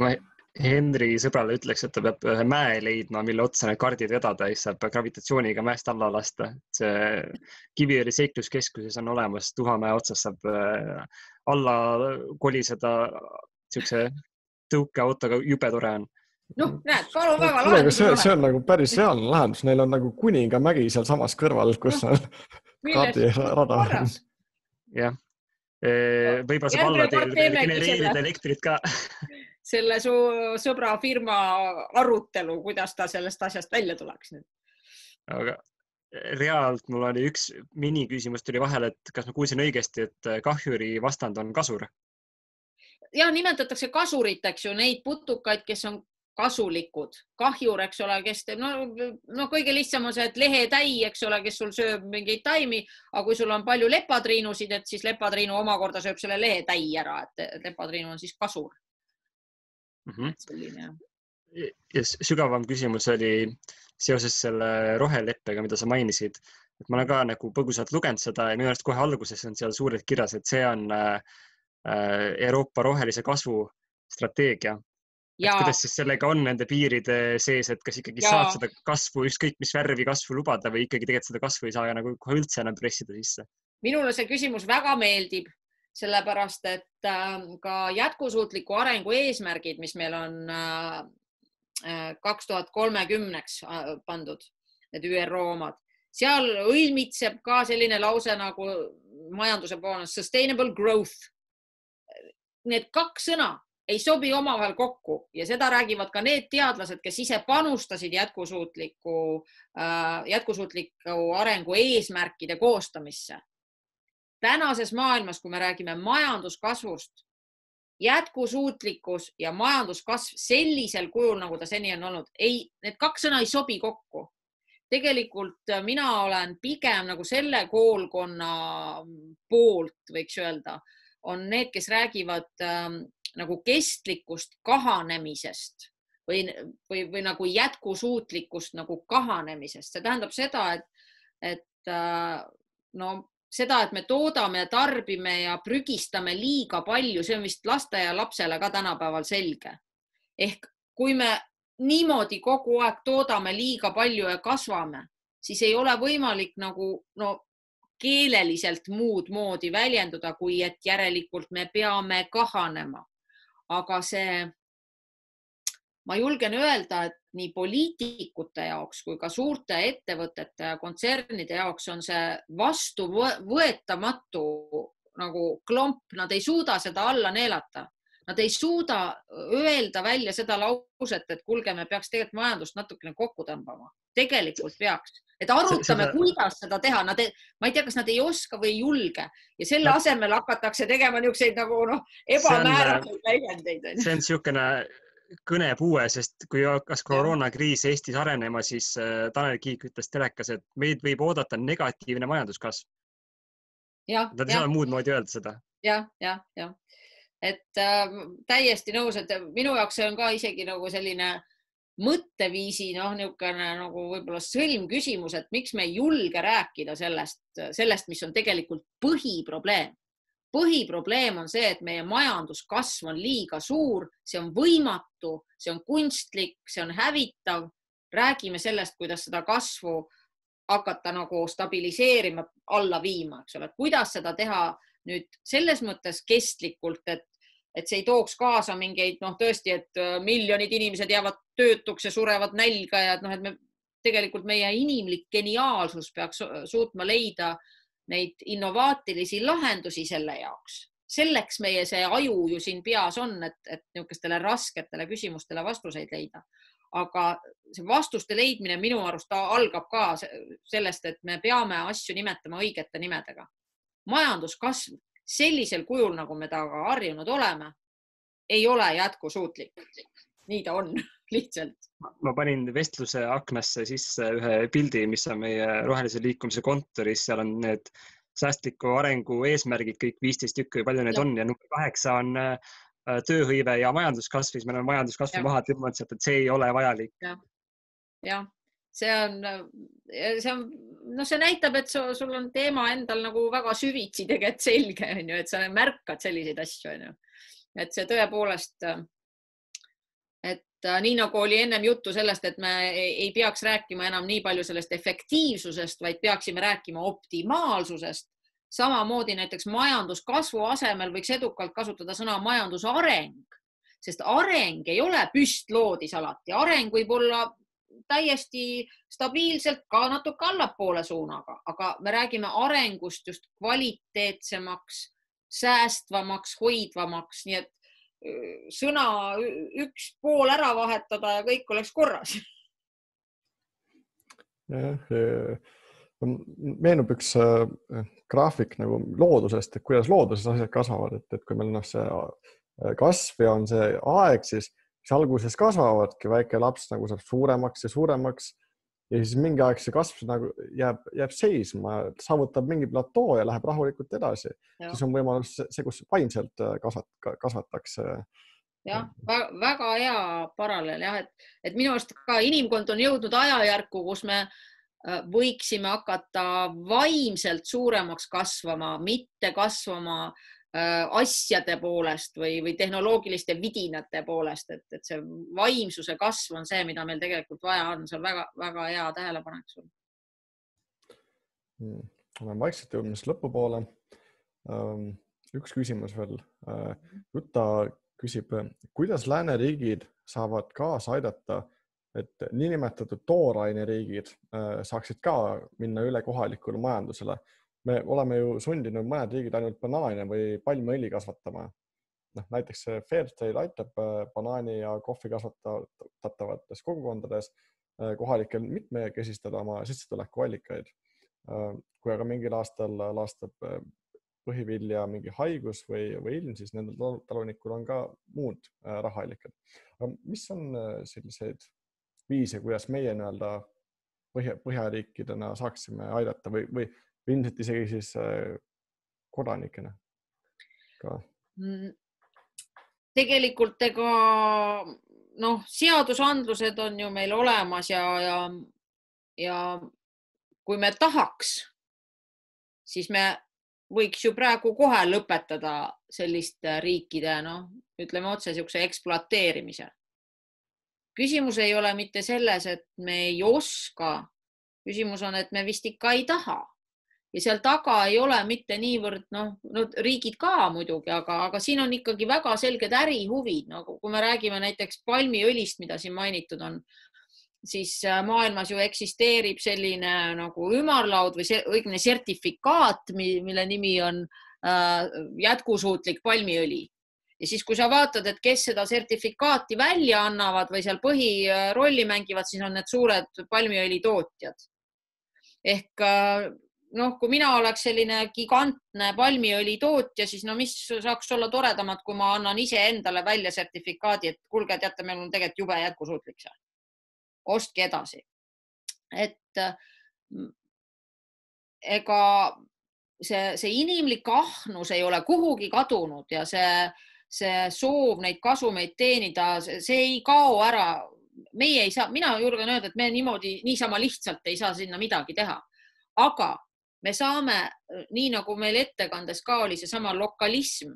ma Henri sõbrale ütleks, et ta peab ühe mäe leidma, mille otsa need kardid vedada ja siis saab gravitatsiooniga mäest alla lasta. see Kiviõli seikluskeskuses on olemas, Tuhamäe otsas saab alla koliseda siukse tõukeautoga, jube tore on
noh, näed, palun väga.
kuule, aga see, see on nagu päris reaalne lahendus, neil on nagu Kuningamägi sealsamas kõrval, kus on kaardirada.
jah, võib-olla saab alla genereerida elektrit ka
selle su sõbra firma arutelu, kuidas ta sellest asjast välja tuleks nüüd.
aga reaalselt mul oli üks miniküsimus tuli vahele, et kas ma kuulsin õigesti, et kahjuri vastand on kasur?
ja nimetatakse kasuriteks ju neid putukaid, kes on kasulikud, kahjur, eks ole, kes teeb, no, no kõige lihtsam on see, et lehetäi, eks ole, kes sul sööb mingeid taimi, aga kui sul on palju lepatriinusid, et siis lepatriinu omakorda sööb selle lehetäi ära, et lepatriinu on siis kasur
mm. -hmm. selline. ja sügavam küsimus oli seoses selle roheleppega, mida sa mainisid, et ma olen ka nagu põgusalt lugenud seda ja minu arust kohe alguses on seal suurelt kirjas, et see on äh, äh Euroopa rohelise kasvu strateegia Ja... kuidas siis sellega on nende piiride sees, et kas ikkagi ja... saad seda kasvu, ükskõik mis värvi kasvu lubada või ikkagi tegelikult seda kasvu ei saa nagu kohe üldse enam pressida sisse?
minule see küsimus väga meeldib, sellepärast et äh, ka jätkusuutliku arengu eesmärgid, mis meil on äh, äh, kaks tuhat kolmekümneks pandud, need ÜRO omad, seal õilmitseb ka selline lause nagu majanduse poole sustainable growth. Need kaks sõna ei sobi omavahel kokku ja seda räägivad ka need teadlased, kes ise panustasid jätkusuutliku, äh, jätkusuutliku arengu eesmärkide koostamisse. Tänases maailmas, kui me räägime majanduskasvust, jätkusuutlikkus ja majanduskasv sellisel kujul, nagu ta seni on olnud, ei, need kaks sõna ei sobi kokku. tegelikult mina olen pigem nagu selle koolkonna poolt, võiks öelda, on need, kes räägivad ähm, nagu kestlikust kahanemisest või, või, või nagu jätkusuutlikust nagu kahanemisest, see tähendab seda, et, et äh, no seda, et me toodame ja tarbime ja prügistame liiga palju, see on vist lasteaialapsele ka tänapäeval selge. ehk kui me niimoodi kogu aeg toodame liiga palju ja kasvame, siis ei ole võimalik nagu no keeleliselt muud moodi väljenduda, kui et järelikult me peame kahanema aga see, ma julgen öelda, et nii poliitikute jaoks kui ka suurte ettevõtete ja kontsernide jaoks on see vastuvõetamatu nagu klomp, nad ei suuda seda alla neelata. Nad ei suuda öelda välja seda lauset, et kuulge, me peaks tegelikult majandust natukene kokku tõmbama. tegelikult peaks et arutame, seda... kuidas seda teha, nad, ma ei tea, kas nad ei oska või ei julge ja selle no. asemel hakatakse tegema niisuguseid nagu noh, ebamääraseid väljendeid.
see on niisugune kõnepuue, sest kui hakkas koroonakriis Eestis arenema, siis äh, Tanel Kiik ütles telekas, et meid võib oodata negatiivne majanduskasv.
ta
ei saa muud moodi öelda seda
ja,. jah, jah, jah, et äh, täiesti nõus, et minu jaoks see on ka isegi nagu selline mõtteviisi noh, niisugune nagu võib-olla sõlmküsimus, et miks me ei julge rääkida sellest, sellest, mis on tegelikult põhiprobleem põhiprobleem on see, et meie majanduskasv on liiga suur, see on võimatu, see on kunstlik, see on hävitav. räägime sellest, kuidas seda kasvu hakata nagu stabiliseerima, alla viima, eks ole, kuidas seda teha nüüd selles mõttes kestlikult, et, et see ei tooks kaasa mingeid noh, tõesti, et äh, miljonid inimesed jäävad töötuks ja surevad nälga ja et noh, et me tegelikult meie inimlik geniaalsus peaks suutma leida äh, neid innovaatilisi lahendusi selle jaoks. selleks meie see aju ju siin peas on, et, et niisugustele rasketele küsimustele vastuseid leida. aga see vastuste leidmine minu arust algab ka sellest, et me peame asju nimetama õigete nimedega. majanduskasv sellisel kujul, nagu me temaga harjunud oleme, ei ole jätkusuutlik. nii ta on lihtsalt.
Ma panin vestluse aknasse sisse ühe pildi, mis on meie rohelise liikumise kontoris, seal on need säästliku arengu eesmärgid, kõik viisteist tükki või palju neid ja. on. Ja number kaheksa on äh, tööhõive ja majanduskasv, siis me oleme majanduskasvu maha tõmmanud sealt, et see ei ole vajalik.
Ja.. jah, see on, see on, noh, see näitab, et su, sul on teema endal nagu väga süvitsi tegelikult selge, on ju, et sa märkad selliseid asju, on ju. et see tõepoolest Äh, nii nagu oli ennem juttu sellest, et me ei peaks rääkima enam nii palju sellest efektiivsusest, vaid peaksime rääkima optimaalsusest. samamoodi näiteks majanduskasvu asemel võiks edukalt kasutada sõna majandusareng, sest areng ei ole püstloodis alati, areng võib olla täiesti stabiilselt ka natuke allapoole suunaga, aga me räägime arengust just kvaliteetsemaks, säästvamaks, hoidvamaks, nii et sõna üks pool ära vahetada ja kõik oleks korras.
jah, meenub üks äh, graafik nagu loodusest, et kuidas looduses asjad kasvavad, et, et kui meil noh, see äh, kasv ja on see aeg, siis, siis alguses kasvavadki, väike laps nagu saab suuremaks ja suuremaks ja siis mingi aeg see kasv nagu jääb, jääb seisma, saavutab mingi platoo ja läheb rahulikult edasi, siis on võimalus see, kus vaimselt äh, kasvat-, kasvatakse.
jah, väga hea paralleel jah, et, et minu arust ka inimkond on jõudnud ajajärku, kus me äh, võiksime hakata vaimselt suuremaks kasvama, mitte kasvama äh, Äh, asjade poolest või, või tehnoloogiliste vidinate poolest, et, et see vaimsuse kasv on see, mida meil tegelikult vaja on, see on väga-väga hea tähelepanek sul.
Hmm, olen vaikselt jõudmas lõpupoole. Ähm, üks küsimus veel. Äh, Jutta küsib, kuidas lääneriigid saavad kaasa aidata, et niinimetatud tooraineriigid äh, saaksid ka minna üle kohalikule majandusele me oleme ju sundinud mõned riigid ainult banaane või palmiõli kasvatama. noh, näiteks Fairtrade aitab äh, banaani ja kohvi kasvatatavates kogukondades äh, kohalikel mitmekesistada oma sissetulekuallikaid. Äh, kui aga mingil aastal laastab põhivilja mingi haigus või, või ilm, siis nendel talunikul on ka muud rahaallikad. mis on selliseid viise, kuidas meie nii-öelda põhja, põhjariikidena saaksime aidata või, või või ilmselt isegi siis äh, kodanikena ka? Mm,
tegelikult ega noh, seadusandlused on ju meil olemas ja, ja, ja kui me tahaks, siis me võiks ju praegu kohe lõpetada selliste riikide, noh, ütleme otse niisuguse ekspluateerimise. küsimus ei ole mitte selles, et me ei oska. küsimus on, et me vist ikka ei taha ja seal taga ei ole mitte niivõrd noh, no riigid ka muidugi, aga, aga siin on ikkagi väga selged ärihuvid, nagu kui me räägime näiteks palmiõlist, mida siin mainitud on, siis äh, maailmas ju eksisteerib selline nagu ümarlaud või õigemini sertifikaat, mille nimi on äh, jätkusuutlik palmiõli ja siis, kui sa vaatad, et kes seda sertifikaati välja annavad või seal põhirolli mängivad, siis on need suured palmiõli tootjad. ehk äh, noh, kui mina oleks selline gigantne palmiõli tootja, siis no mis saaks olla toredamat, kui ma annan iseendale välja sertifikaadi, et kuulge, teate, meil on tegelikult jube jätkusuutlik see. ostke edasi. et mm, ega see, see inimlik ahnus ei ole kuhugi kadunud ja see, see soov neid kasumeid teenida, see ei kao ära. meie ei saa, mina julgen öelda, et me niimoodi niisama lihtsalt ei saa sinna midagi teha, aga me saame, nii nagu meil ettekandes ka oli seesama lokalism.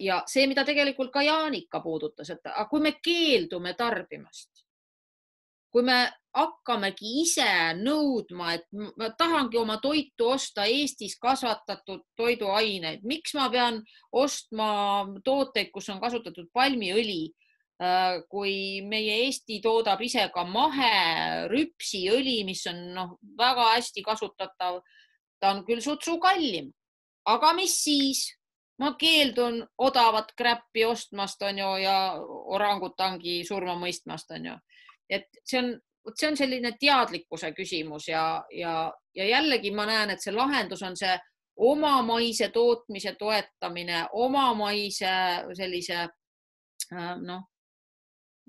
ja see, mida tegelikult ka Jaanika puudutas, et kui me keeldume tarbimast, kui me hakkamegi ise nõudma, et ma tahangi oma toitu osta Eestis kasvatatud toiduaineid, miks ma pean ostma tooteid, kus on kasutatud palmiõli Äh, kui meie Eesti toodab ise ka maherüpsiõli, mis on noh, väga hästi kasutatav. ta on küll sutsu kallim, aga mis siis, ma keeldun odavat kräppi ostmast, on ju, ja orangutangi surma mõistmast, on ju. et see on, vot see on selline teadlikkuse küsimus ja, ja, ja jällegi ma näen, et see lahendus on see omamaise tootmise toetamine, omamaise sellise äh, noh,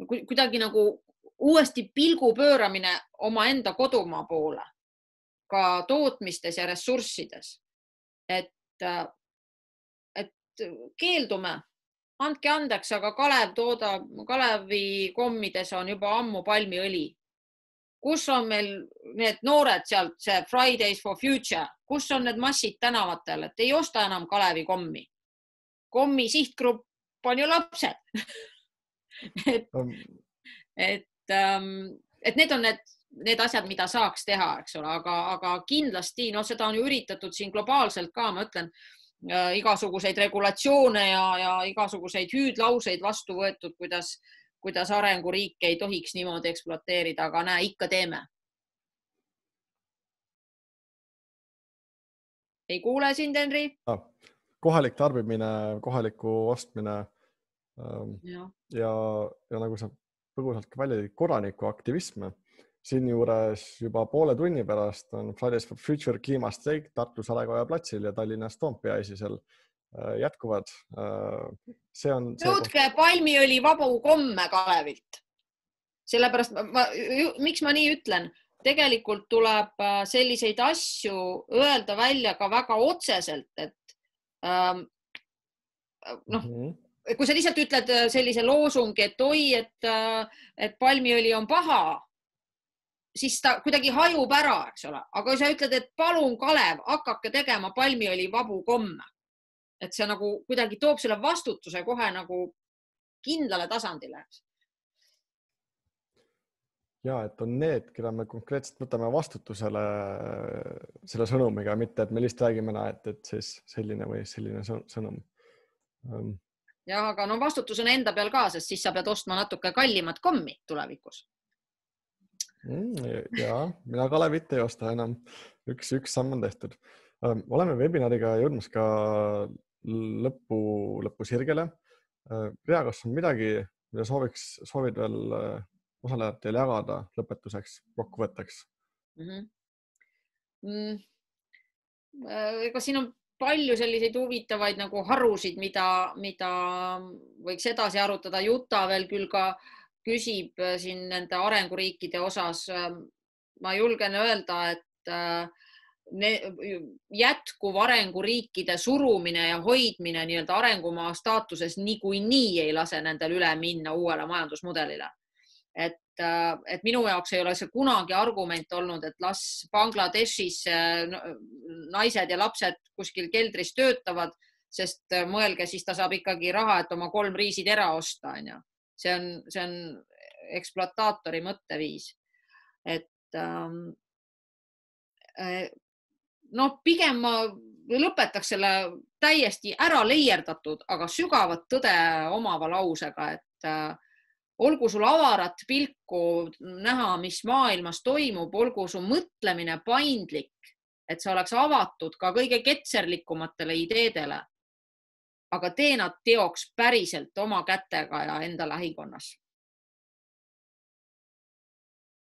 kuidagi nagu uuesti pilgu pööramine omaenda kodumaa poole, ka tootmistes ja ressurssides. et, et keeldume, andke andeks, aga Kalev toodab, Kalevi kommides on juba ammu palmiõli. kus on meil need noored sealt, see Fridays for Future, kus on need massid tänavatel, et ei osta enam Kalevi kommi. kommi sihtgrupp on ju lapsed et, et, ähm, et need on need, need asjad, mida saaks teha, eks ole, aga, aga kindlasti noh, seda on ju üritatud siin globaalselt ka, ma ütlen äh, igasuguseid regulatsioone ja, ja igasuguseid hüüdlauseid vastu võetud, kuidas, kuidas arenguriike ei tohiks niimoodi ekspluateerida, aga näe, ikka teeme. ei kuule sind, Henri
ah,? kohalik tarbimine, kohaliku ostmine ja, ja, ja nagu sa põgusalt ka välja tõid, kodanikuaktivism. siinjuures juba poole tunni pärast on Fridays for Future kliimastreik Tartu Salekoja platsil ja Tallinnas Toompea esi seal äh, jätkuvad. Äh, see on.
nõudke palmiõli vabu komme Kalevilt. sellepärast ma, ma, miks ma nii ütlen, tegelikult tuleb äh, selliseid asju öelda välja ka väga otseselt, et ähm, noh mm -hmm kui sa lihtsalt ütled äh, sellise loosungi, et oi, et, äh, et palmiõli on paha, siis ta kuidagi hajub ära, eks ole, aga kui sa ütled, et palun, Kalev, hakake tegema palmiõli vabu komme, et see nagu kuidagi toob selle vastutuse kohe nagu kindlale tasandile.
ja et on need, keda me konkreetselt võtame vastutusele selle sõnumiga, mitte et me lihtsalt räägime, näed, et siis selline või selline sõnum
jah, aga no vastutus on enda peal ka, sest siis sa pead ostma natuke kallimat kommi tulevikus
mm,. ja mina Kalevit ei osta enam. üks, üks samm on tehtud. Ähm, oleme webinariga jõudmas ka lõpu, lõpusirgele. Äh, Rea, kas on midagi, mida sooviks, soovid veel äh, osalejatel jagada lõpetuseks, kokkuvõtteks mhm. mm?
-hmm. Mm. ega siin on palju selliseid huvitavaid nagu harusid, mida, mida võiks edasi arutada. Juta veel küll ka küsib äh, siin nende arenguriikide osas. Ähm, ma julgen öelda, et äh, jätkuv arenguriikide surumine ja hoidmine nii-öelda arengumaa staatuses niikuinii ei lase nendel üle minna uuele majandusmudelile. et Äh, et minu jaoks ei ole see kunagi argument olnud, et las Bangladeshis äh, naised ja lapsed kuskil keldris töötavad, sest äh, mõelge, siis ta saab ikkagi raha, et oma kolm riisitera osta, onju. see on, see on ekspluataatori mõtteviis. et ähm, noh, pigem ma lõpetaks selle täiesti ära leierdatud, aga sügavat tõde omava lausega, et äh, olgu sul avarat pilku näha, mis maailmas toimub, olgu su mõtlemine paindlik, et sa oleks avatud ka kõige ketserlikumatele ideedele. aga tee nad teoks päriselt oma kätega ja enda lähikonnas